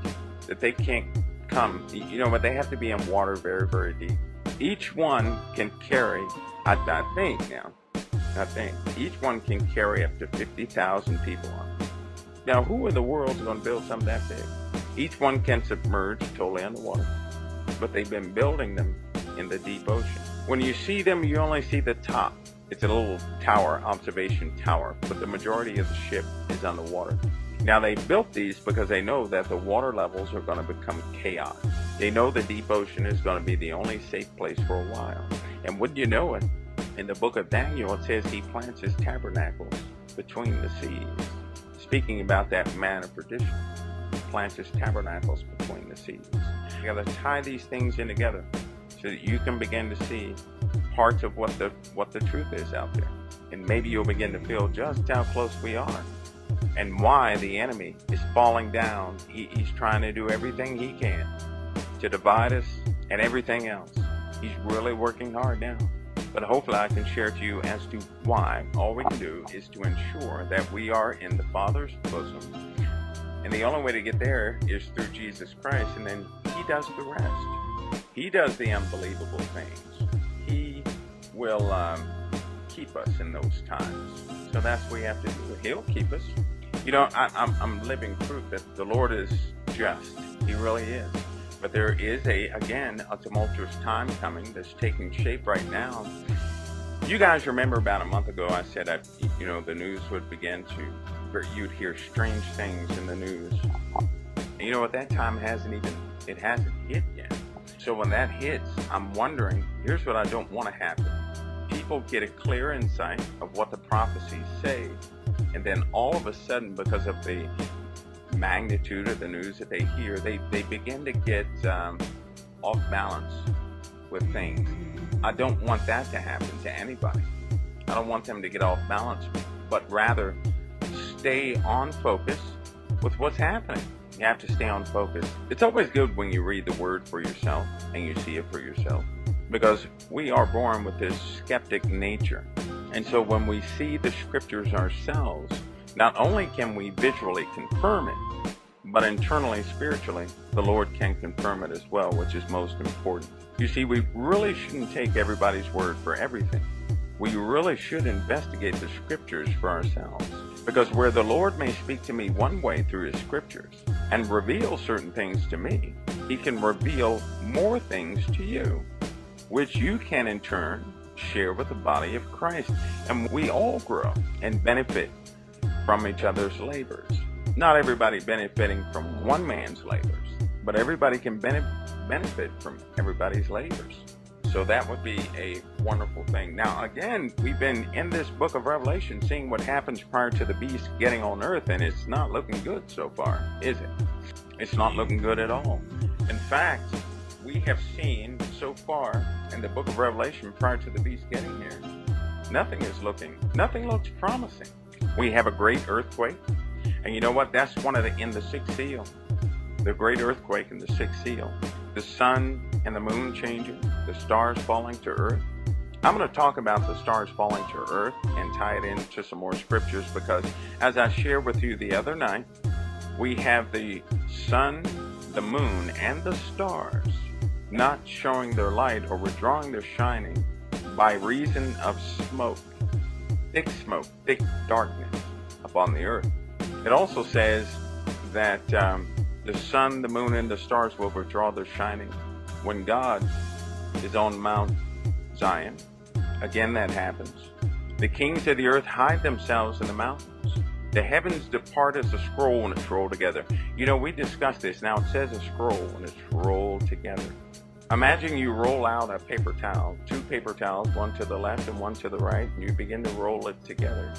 Speaker 2: that they can't come, you know, but they have to be in water very, very deep. Each one can carry, I, I think now, I think, each one can carry up to 50,000 people on Now, who in the world is going to build something that big? Each one can submerge totally underwater, but they've been building them in the deep ocean. When you see them, you only see the top. It's a little tower, observation tower, but the majority of the ship is underwater. Now they built these because they know that the water levels are going to become chaos. They know the deep ocean is going to be the only safe place for a while. And wouldn't you know it? In the book of Daniel, it says he plants his tabernacles between the seas. Speaking about that man of perdition, plants his tabernacles between the seas. You got to tie these things in together so that you can begin to see parts of what the what the truth is out there. And maybe you'll begin to feel just how close we are and why the enemy is falling down. He, he's trying to do everything he can to divide us and everything else. He's really working hard now. but hopefully I can share to you as to why. All we can do is to ensure that we are in the Father's bosom. And the only way to get there is through Jesus Christ, and then He does the rest. He does the unbelievable things. He will um, keep us in those times. So that's what we have to do. He'll keep us. You know, I, I'm, I'm living proof that the Lord is just. He really is. But there is a, again, a tumultuous time coming that's taking shape right now. You guys remember about a month ago I said that, you know, the news would begin to, you'd hear strange things in the news. And you know what, that time hasn't even, it hasn't hit yet. So when that hits, I'm wondering, here's what I don't want to happen. People get a clear insight of what the prophecies say, and then all of a sudden, because of the magnitude of the news that they hear, they, they begin to get um, off balance with things. I don't want that to happen to anybody. I don't want them to get off balance, but rather stay on focus with what's happening. You have to stay on focus. It's always good when you read the word for yourself and you see it for yourself because we are born with this skeptic nature. And so when we see the scriptures ourselves, not only can we visually confirm it, but internally, spiritually, the Lord can confirm it as well, which is most important. You see, we really shouldn't take everybody's word for everything. We really should investigate the scriptures for ourselves. Because where the Lord may speak to me one way through his scriptures and reveal certain things to me, he can reveal more things to you, which you can in turn share with the body of Christ. And we all grow and benefit from each other's labors. Not everybody benefiting from one man's labors, but everybody can benefit from everybody's labors. So that would be a wonderful thing. Now, again, we've been in this book of Revelation seeing what happens prior to the beast getting on earth, and it's not looking good so far, is it? It's not looking good at all. In fact, we have seen so far in the book of Revelation prior to the beast getting here, nothing is looking, nothing looks promising. We have a great earthquake. And you know what? That's one of the, in the sixth seal. The great earthquake in the sixth seal. The sun and the moon changing, the stars falling to earth. I'm going to talk about the stars falling to earth and tie it into some more scriptures because as I shared with you the other night, we have the sun, the moon, and the stars not showing their light or withdrawing their shining by reason of smoke thick smoke, thick darkness upon the earth. It also says that um, the sun, the moon, and the stars will withdraw their shining when God is on Mount Zion. Again, that happens. The kings of the earth hide themselves in the mountains. The heavens depart as a scroll when it's rolled together. You know, we discussed this. Now it says a scroll when it's rolled together. Imagine you roll out a paper towel, two paper towels, one to the left and one to the right, and you begin to roll it together.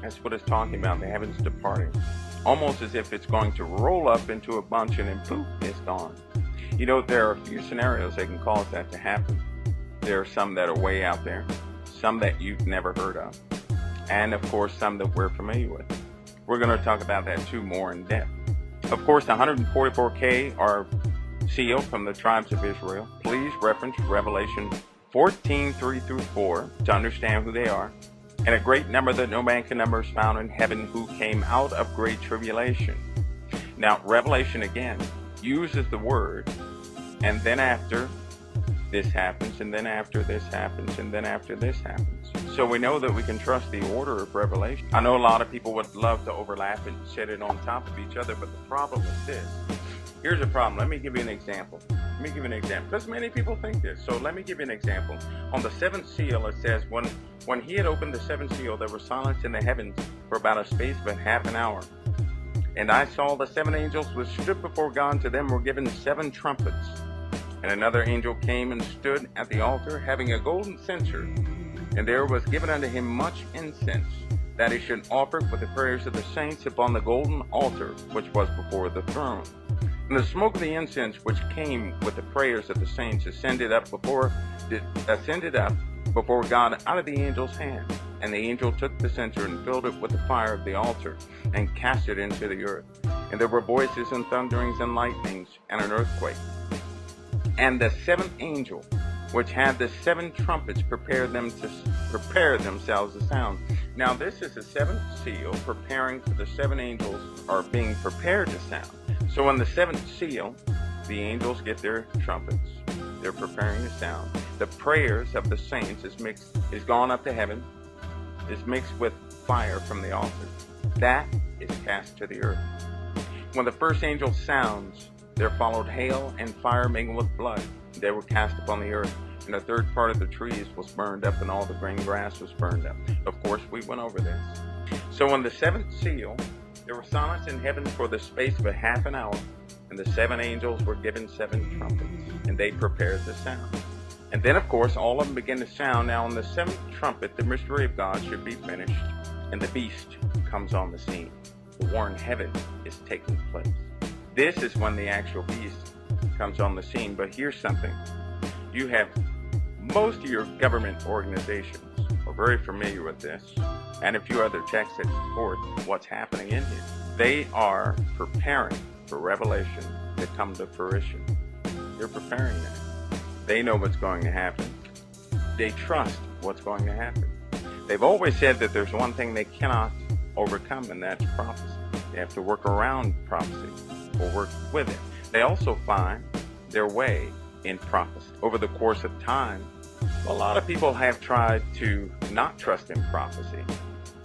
Speaker 2: That's what it's talking about, the heavens departing. Almost as if it's going to roll up into a bunch and then poof, it's gone. You know, there are a few scenarios that can cause that to happen. There are some that are way out there, some that you've never heard of, and of course, some that we're familiar with. We're going to talk about that too more in depth. Of course, the 144K are sealed from the tribes of Israel. Please reference Revelation 14, 3 through 4 to understand who they are. And a great number that no man can number is found in heaven who came out of great tribulation. Now, Revelation again uses the word, and then after this happens, and then after this happens, and then after this happens. So we know that we can trust the order of Revelation. I know a lot of people would love to overlap and set it on top of each other, but the problem is this Here's a problem. Let me give you an example. Let me give you an example. Because many people think this. So let me give you an example. On the seventh seal, it says, when, when he had opened the seventh seal, there was silence in the heavens for about a space of half an hour. And I saw the seven angels which stood before God. To them were given seven trumpets. And another angel came and stood at the altar, having a golden censer. And there was given unto him much incense, that he should offer with the prayers of the saints upon the golden altar which was before the throne. And the smoke of the incense which came with the prayers of the saints ascended up before ascended up before God out of the angel's hand. And the angel took the censer and filled it with the fire of the altar and cast it into the earth. And there were voices and thunderings and lightnings and an earthquake. And the seventh angel which had the seven trumpets prepare them to prepare themselves to sound. Now this is the seventh seal preparing for the seven angels are being prepared to sound. So on the seventh seal, the angels get their trumpets. They're preparing to sound. The prayers of the saints is mixed is gone up to heaven, is mixed with fire from the altar. That is cast to the earth. When the first angel sounds, there followed hail and fire mingled with blood. They were cast upon the earth, and a third part of the trees was burned up, and all the green grass was burned up. Of course, we went over this. So on the seventh seal, there was silence in heaven for the space of a half an hour, and the seven angels were given seven trumpets, and they prepared the sound. And then, of course, all of them began to sound. Now, on the seventh trumpet, the mystery of God should be finished, and the beast comes on the scene. The war in heaven is taking place. This is when the actual beast comes on the scene. But here's something. You have most of your government organizations are very familiar with this, and a few other texts that support what's happening in here. They are preparing for revelation to come to fruition. They're preparing that. They know what's going to happen. They trust what's going to happen. They've always said that there's one thing they cannot overcome, and that's prophecy. They have to work around prophecy or work with it. They also find their way in prophecy. Over the course of time, a lot of people have tried to not trust in prophecy,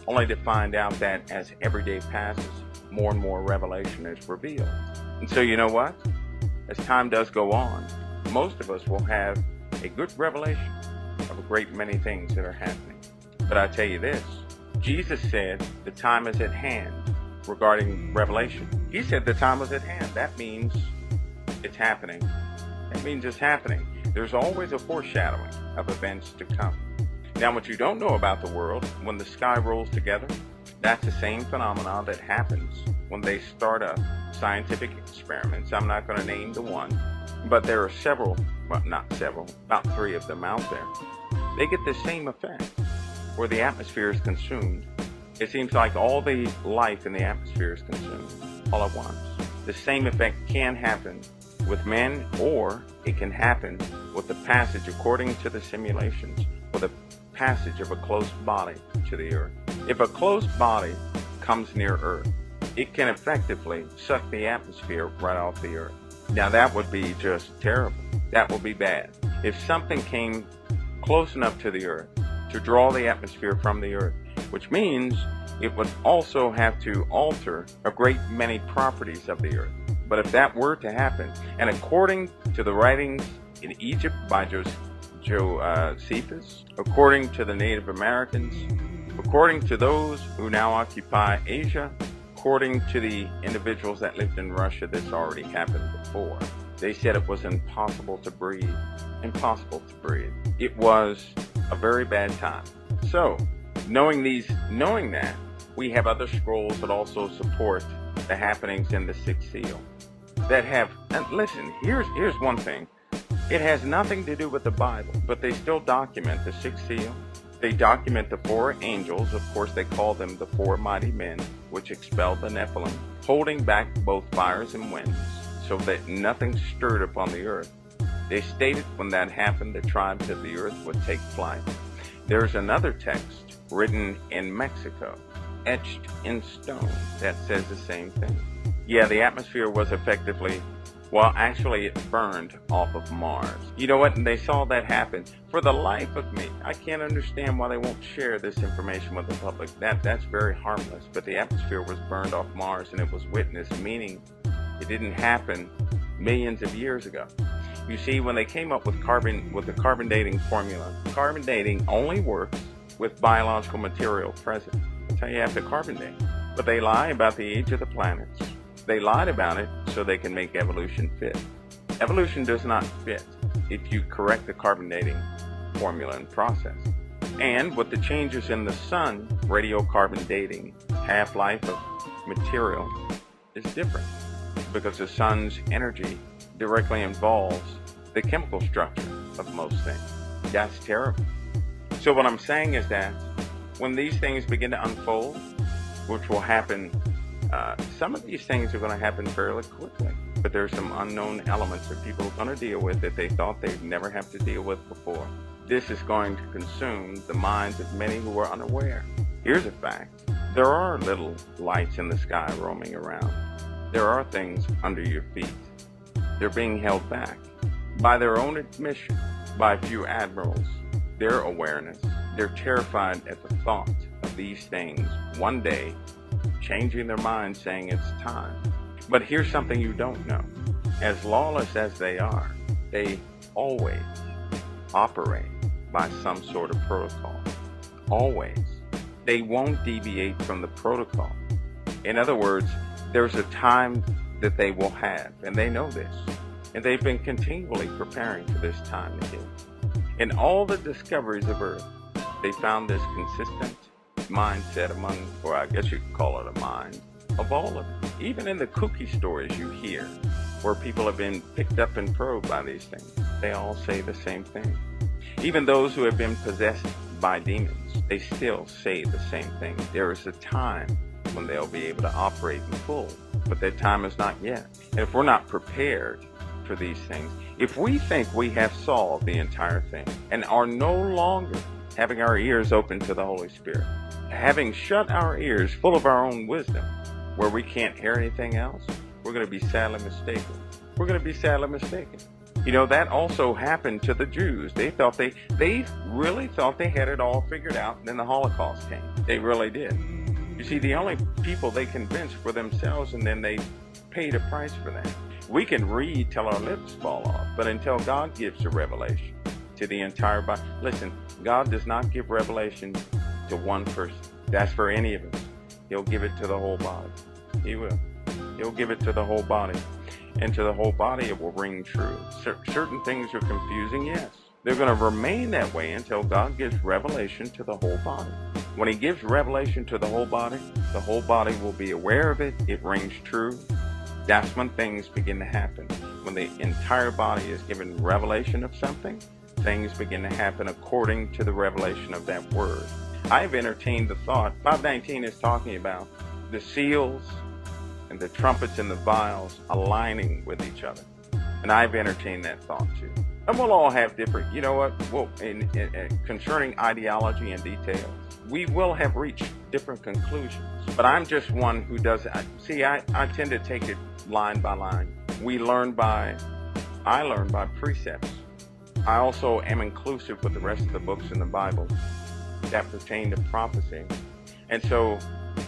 Speaker 2: only to find out that as every day passes, more and more revelation is revealed. And so, you know what? As time does go on, most of us will have a good revelation of a great many things that are happening. But I tell you this Jesus said the time is at hand regarding revelation. He said the time was at hand. That means it's happening. Means it's happening. There's always a foreshadowing of events to come. Now, what you don't know about the world, when the sky rolls together, that's the same phenomenon that happens when they start up scientific experiments. I'm not going to name the one, but there are several, well, not several, about three of them out there. They get the same effect where the atmosphere is consumed. It seems like all the life in the atmosphere is consumed all at once. The same effect can happen with men, or it can happen with the passage, according to the simulations, with the passage of a close body to the earth. If a close body comes near Earth, it can effectively suck the atmosphere right off the Earth. Now that would be just terrible. That would be bad. If something came close enough to the Earth to draw the atmosphere from the Earth, which means it would also have to alter a great many properties of the Earth. But if that were to happen, and according to the writings in Egypt by Josephus, according to the Native Americans, according to those who now occupy Asia, according to the individuals that lived in Russia, this already happened before. They said it was impossible to breathe. Impossible to breathe. It was a very bad time. So, knowing these, knowing that, we have other scrolls that also support the happenings in the sixth seal that have and listen here's here's one thing. It has nothing to do with the bible but they still document the sixth seal. They document the four angels. Of course they call them the four mighty men which expelled the nephilim holding back both fires and winds so that nothing stirred upon the earth. They stated when that happened the tribes of the earth would take flight. There's another text written in mexico etched in stone that says the same thing yeah, the atmosphere was effectively, well, actually, it burned off of Mars. You know what? And they saw that happen. For the life of me, I can't understand why they won't share this information with the public. That that's very harmless. But the atmosphere was burned off Mars, and it was witnessed, meaning it didn't happen millions of years ago. You see, when they came up with carbon with the carbon dating formula, carbon dating only works with biological material present. How you have to carbon date. But they lie about the age of the planets they lied about it so they can make evolution fit. Evolution does not fit if you correct the carbon dating formula and process. And with the changes in the sun, radiocarbon dating, half-life of material is different because the sun's energy directly involves the chemical structure of most things. That's terrible. So what I'm saying is that when these things begin to unfold, which will happen uh, some of these things are going to happen fairly quickly. but there's some unknown elements that people are going to deal with that they thought they'd never have to deal with before. This is going to consume the minds of many who are unaware. Here's a fact. There are little lights in the sky roaming around. There are things under your feet. They're being held back by their own admission, by a few admirals, their awareness. They're terrified at the thought of these things one day changing their minds saying it's time. But here's something you don't know. As lawless as they are, they always operate by some sort of protocol. Always. They won't deviate from the protocol. In other words, there's a time that they will have, and they know this. And they've been continually preparing for this time again. In all the discoveries of Earth, they found this consistent mindset among, or I guess you could call it a mind, of all of them. Even in the kooky stories you hear, where people have been picked up and probed by these things, they all say the same thing. Even those who have been possessed by demons, they still say the same thing. There is a time when they'll be able to operate in full, but that time is not yet. And if we're not prepared for these things, if we think we have solved the entire thing and are no longer having our ears open to the Holy Spirit, having shut our ears full of our own wisdom, where we can't hear anything else, we're going to be sadly mistaken. We're going to be sadly mistaken. You know, that also happened to the Jews. They thought they, they really thought they had it all figured out, and then the Holocaust came. They really did. You see, the only people they convinced were themselves, and then they paid a price for that. We can read till our lips fall off, but until God gives a revelation to the entire body. Listen, God does not give revelation to one person. That's for any of us. He'll give it to the whole body. He will. He'll give it to the whole body and to the whole body it will ring true. Cer- certain things are confusing, yes. They're going to remain that way until God gives revelation to the whole body. When He gives revelation to the whole body, the whole body will be aware of it. It rings true. That's when things begin to happen. When the entire body is given revelation of something, things begin to happen according to the revelation of that word. I've entertained the thought, 519 is talking about the seals and the trumpets and the vials aligning with each other. And I've entertained that thought too. And we'll all have different, you know what, well, in, in, in, concerning ideology and details, we will have reached different conclusions. But I'm just one who does, see, I, I tend to take it line by line. We learn by, I learn by precepts. I also am inclusive with the rest of the books in the Bible that pertain to prophecy. And so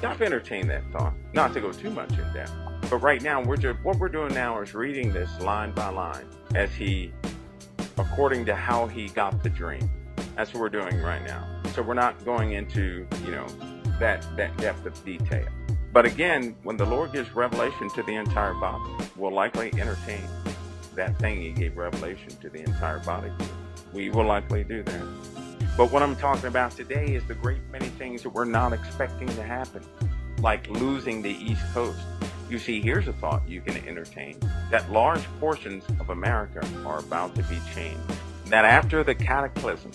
Speaker 2: I've entertained that thought, not to go too much in depth. But right now, we're just, what we're doing now is reading this line by line as he, according to how he got the dream. That's what we're doing right now. So we're not going into, you know, that, that depth of detail. But again, when the Lord gives revelation to the entire body, we'll likely entertain that thing he gave revelation to the entire body. We will likely do that. But what I'm talking about today is the great many things that we're not expecting to happen, like losing the East Coast. You see, here's a thought you can entertain that large portions of America are about to be changed. That after the cataclysm,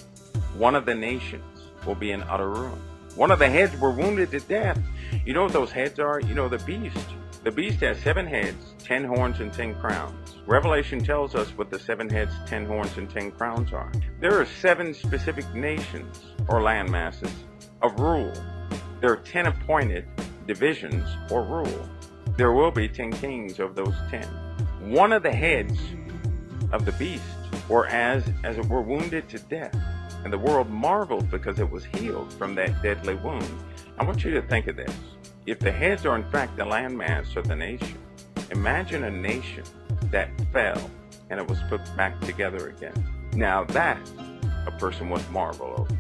Speaker 2: one of the nations will be in utter ruin. One of the heads were wounded to death. You know what those heads are? You know, the beast. The beast has seven heads, ten horns, and ten crowns. Revelation tells us what the seven heads, ten horns, and ten crowns are. There are seven specific nations or land masses of rule. There are ten appointed divisions or rule. There will be ten kings of those ten. One of the heads of the beast, or as as it were wounded to death, and the world marveled because it was healed from that deadly wound. I want you to think of this. If the heads are in fact the landmass of the nation, imagine a nation that fell and it was put back together again. Now that a person would marvel over.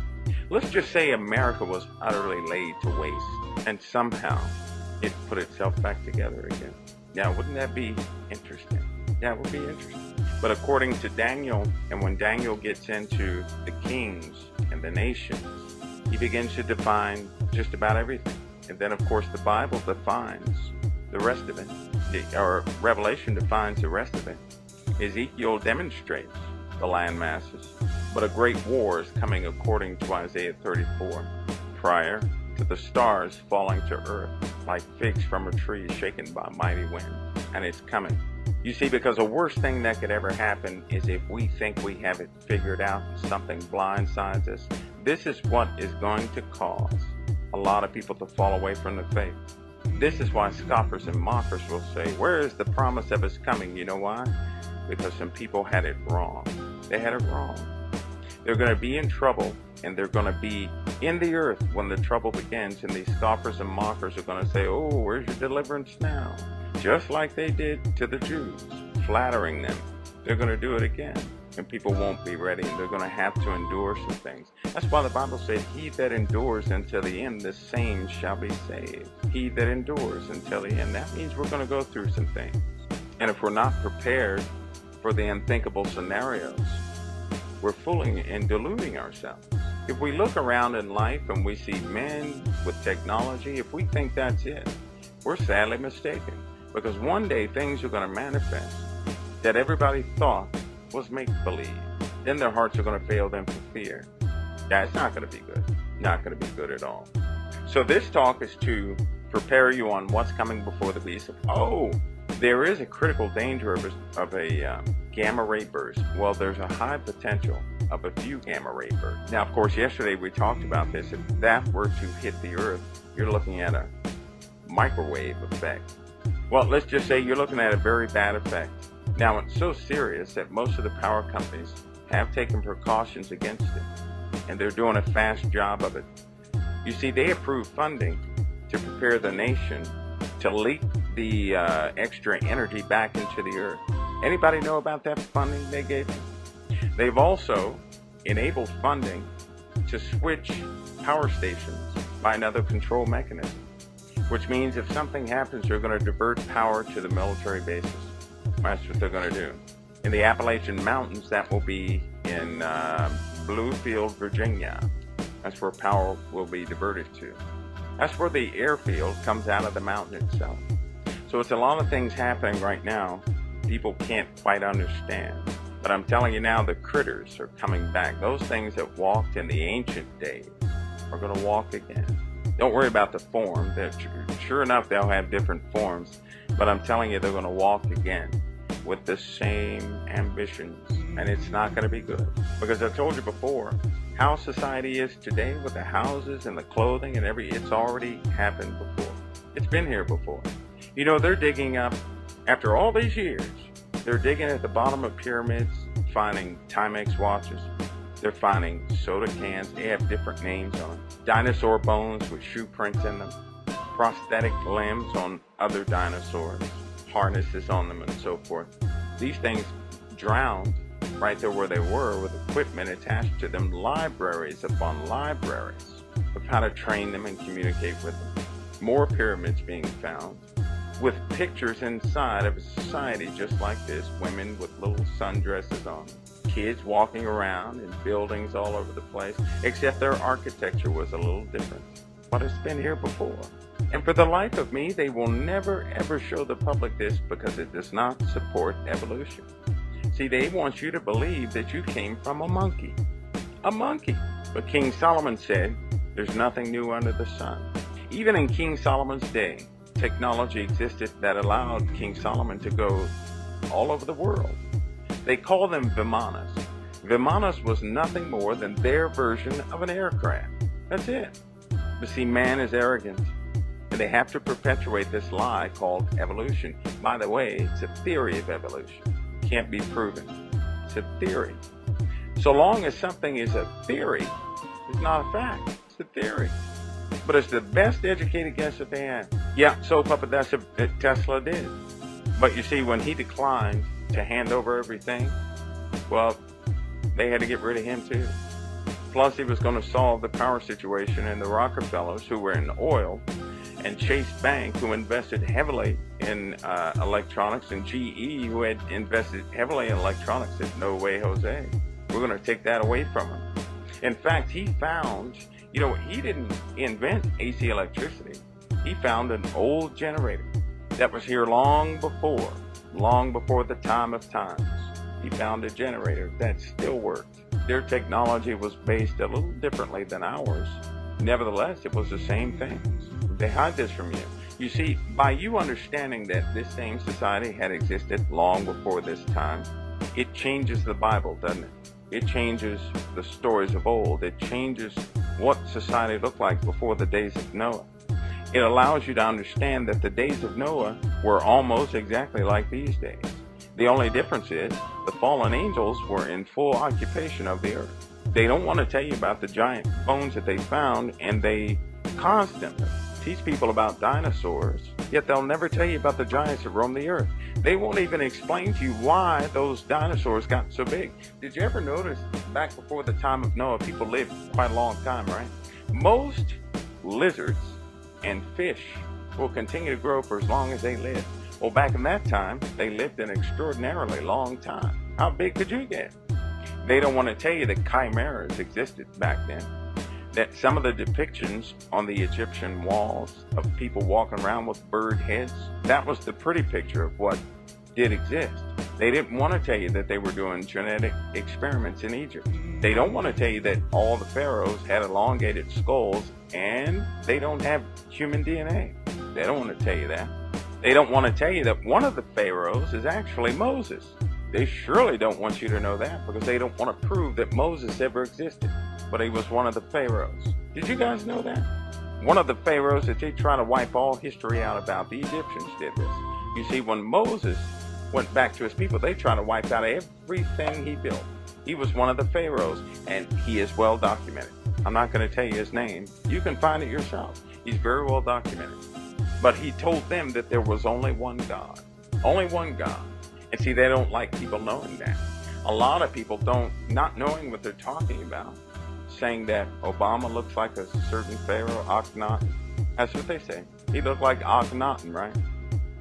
Speaker 2: Let's just say America was utterly laid to waste and somehow it put itself back together again. Now, wouldn't that be interesting? That would be interesting. But according to Daniel, and when Daniel gets into the kings and the nations, he begins to define just about everything. And then, of course, the Bible defines the rest of it, or Revelation defines the rest of it. Ezekiel demonstrates the land masses, but a great war is coming according to Isaiah 34, prior to the stars falling to earth like figs from a tree shaken by a mighty wind. And it's coming. You see, because the worst thing that could ever happen is if we think we have it figured out, something blindsides us. This is what is going to cause a lot of people to fall away from the faith. This is why scoffers and mockers will say, Where is the promise of his coming? You know why? Because some people had it wrong. They had it wrong. They're going to be in trouble and they're going to be in the earth when the trouble begins. And these scoffers and mockers are going to say, Oh, where's your deliverance now? Just like they did to the Jews, flattering them. They're going to do it again. And people won't be ready and they're going to have to endure some things. That's why the Bible said, He that endures until the end, the same shall be saved. He that endures until the end. That means we're going to go through some things. And if we're not prepared for the unthinkable scenarios, we're fooling and deluding ourselves. If we look around in life and we see men with technology, if we think that's it, we're sadly mistaken. Because one day things are going to manifest that everybody thought was make believe. Then their hearts are going to fail them for fear. That's not going to be good. Not going to be good at all. So this talk is to prepare you on what's coming before the beast. Oh, there is a critical danger of a, of a uh, gamma ray burst. Well, there's a high potential of a few gamma ray bursts. Now, of course, yesterday we talked about this. If that were to hit the Earth, you're looking at a microwave effect. Well, let's just say you're looking at a very bad effect. Now, it's so serious that most of the power companies have taken precautions against it, and they're doing a fast job of it. You see, they approve funding to prepare the nation to leak the uh, extra energy back into the earth. Anybody know about that funding they gave them? They've also enabled funding to switch power stations by another control mechanism, which means if something happens, they're going to divert power to the military bases. That's what they're going to do. In the Appalachian Mountains, that will be in uh, Bluefield, Virginia. That's where power will be diverted to. That's where the airfield comes out of the mountain itself. So it's a lot of things happening right now people can't quite understand. But I'm telling you now, the critters are coming back. Those things that walked in the ancient days are going to walk again. Don't worry about the form. Sure enough, they'll have different forms. But I'm telling you, they're going to walk again with the same ambitions. And it's not going to be good. Because I told you before, how society is today with the houses and the clothing and every, it's already happened before. It's been here before. You know, they're digging up, after all these years, they're digging at the bottom of pyramids, finding Timex watches. They're finding soda cans. They have different names on them. Dinosaur bones with shoe prints in them. Prosthetic limbs on other dinosaurs. Harnesses on them and so forth. These things drowned right there where they were with equipment attached to them. Libraries upon libraries of how to train them and communicate with them. More pyramids being found with pictures inside of a society just like this women with little sundresses on, kids walking around in buildings all over the place, except their architecture was a little different. But it's been here before. And for the life of me, they will never ever show the public this because it does not support evolution. See, they want you to believe that you came from a monkey. A monkey. But King Solomon said, there's nothing new under the sun. Even in King Solomon's day, technology existed that allowed King Solomon to go all over the world. They call them Vimanas. Vimanas was nothing more than their version of an aircraft. That's it. But see, man is arrogant, and they have to perpetuate this lie called evolution. By the way, it's a theory of evolution. Can't be proven. It's a theory. So long as something is a theory, it's not a fact. It's a theory but it's the best educated guess that they had. Yeah, so Papa, that's what Tesla did. But you see, when he declined to hand over everything, well, they had to get rid of him too. Plus, he was going to solve the power situation, and the Rockefellers, who were in oil, and Chase Bank, who invested heavily in uh, electronics, and GE, who had invested heavily in electronics, said, No way, Jose. We're going to take that away from him. In fact, he found you know, he didn't invent AC electricity. He found an old generator that was here long before, long before the time of times. He found a generator that still worked. Their technology was based a little differently than ours. Nevertheless, it was the same things. Hide this from you. You see, by you understanding that this same society had existed long before this time, it changes the Bible, doesn't it? It changes the stories of old. It changes what society looked like before the days of Noah. It allows you to understand that the days of Noah were almost exactly like these days. The only difference is the fallen angels were in full occupation of the earth. They don't want to tell you about the giant bones that they found, and they constantly teach people about dinosaurs, yet they'll never tell you about the giants that roam the earth. They won't even explain to you why those dinosaurs got so big. Did you ever notice back before the time of Noah, people lived quite a long time, right? Most lizards and fish will continue to grow for as long as they live. Well, back in that time, they lived an extraordinarily long time. How big could you get? They don't want to tell you that chimeras existed back then. That some of the depictions on the Egyptian walls of people walking around with bird heads, that was the pretty picture of what did exist. They didn't want to tell you that they were doing genetic experiments in Egypt. They don't want to tell you that all the pharaohs had elongated skulls and they don't have human DNA. They don't want to tell you that. They don't want to tell you that one of the pharaohs is actually Moses. They surely don't want you to know that because they don't want to prove that Moses ever existed, but he was one of the pharaohs. Did you guys know that? One of the pharaohs that they try to wipe all history out about, the Egyptians did this. You see, when Moses went back to his people, they tried to wipe out everything he built. He was one of the pharaohs, and he is well documented. I'm not going to tell you his name. You can find it yourself. He's very well documented. But he told them that there was only one God. Only one God. And see, they don't like people knowing that. A lot of people don't, not knowing what they're talking about, saying that Obama looks like a certain Pharaoh, Akhenaten. That's what they say. He looked like Akhenaten, right?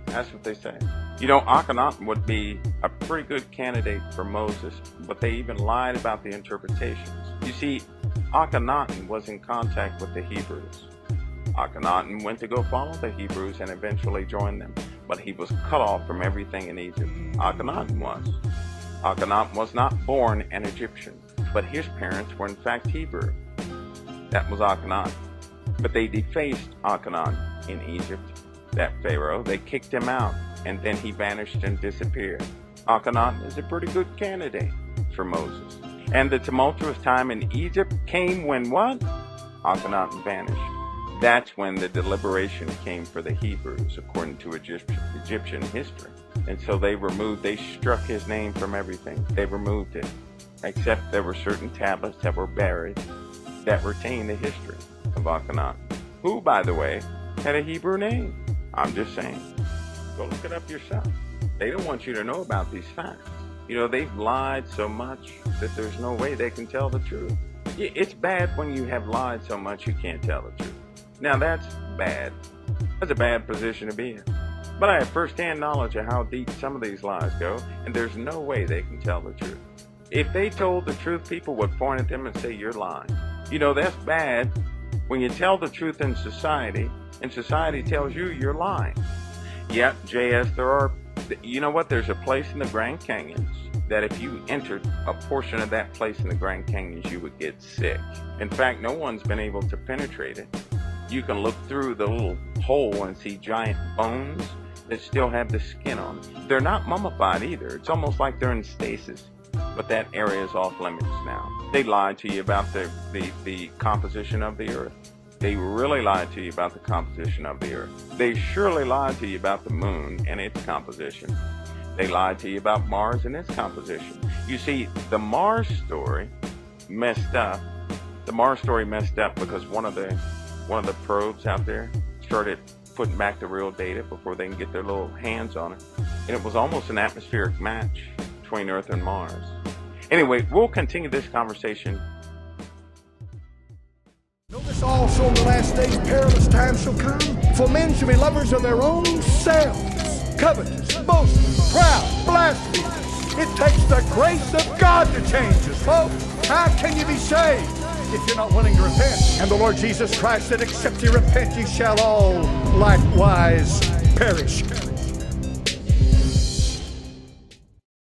Speaker 2: That's what they say. You know, Akhenaten would be a pretty good candidate for Moses, but they even lied about the interpretations. You see, Akhenaten was in contact with the Hebrews. Akhenaten went to go follow the Hebrews and eventually joined them, but he was cut off from everything in Egypt. Akhenaten was. Akhenaten was not born an Egyptian, but his parents were in fact Hebrew. That was Akhenaten. But they defaced Akhenaten in Egypt, that Pharaoh. They kicked him out, and then he vanished and disappeared. Akhenaten is a pretty good candidate for Moses. And the tumultuous time in Egypt came when what? Akhenaten vanished. That's when the deliberation came for the Hebrews, according to Egyptian, history. And so they removed, they struck his name from everything. They removed it, except there were certain tablets that were buried that retain the history of Akhenaten, who, by the way, had a Hebrew name. I'm just saying. Go look it up yourself. They don't want you to know about these facts. You know, they've lied so much that there's no way they can tell the truth. It's bad when you have lied so much you can't tell the truth. Now that's bad. That's a bad position to be in. But I have firsthand knowledge of how deep some of these lies go, and there's no way they can tell the truth. If they told the truth, people would point at them and say, You're lying. You know, that's bad when you tell the truth in society, and society tells you you're lying. Yep, JS, there are, you know what? There's a place in the Grand Canyons that if you entered a portion of that place in the Grand Canyons, you would get sick. In fact, no one's been able to penetrate it you can look through the little hole and see giant bones that still have the skin on. They're not mummified either. It's almost like they're in stasis. But that area is off limits now. They lied to you about the, the, the composition of the earth. They really lied to you about the composition of the earth. They surely lied to you about the moon and its composition. They lied to you about Mars and its composition. You see, the Mars story messed up. The Mars story messed up because one of the one of the probes out there started putting back the real data before they can get their little hands on it. And it was almost an atmospheric match between Earth and Mars. Anyway, we'll continue this conversation.
Speaker 1: Notice also in the last days perilous times shall come, for men shall be lovers of their own selves, covetous, boastful, proud, blasphemous. It takes the grace of God to change us, folks. How can you be saved? If you're not willing to repent. And the Lord Jesus Christ said, Except ye repent, ye shall all likewise perish.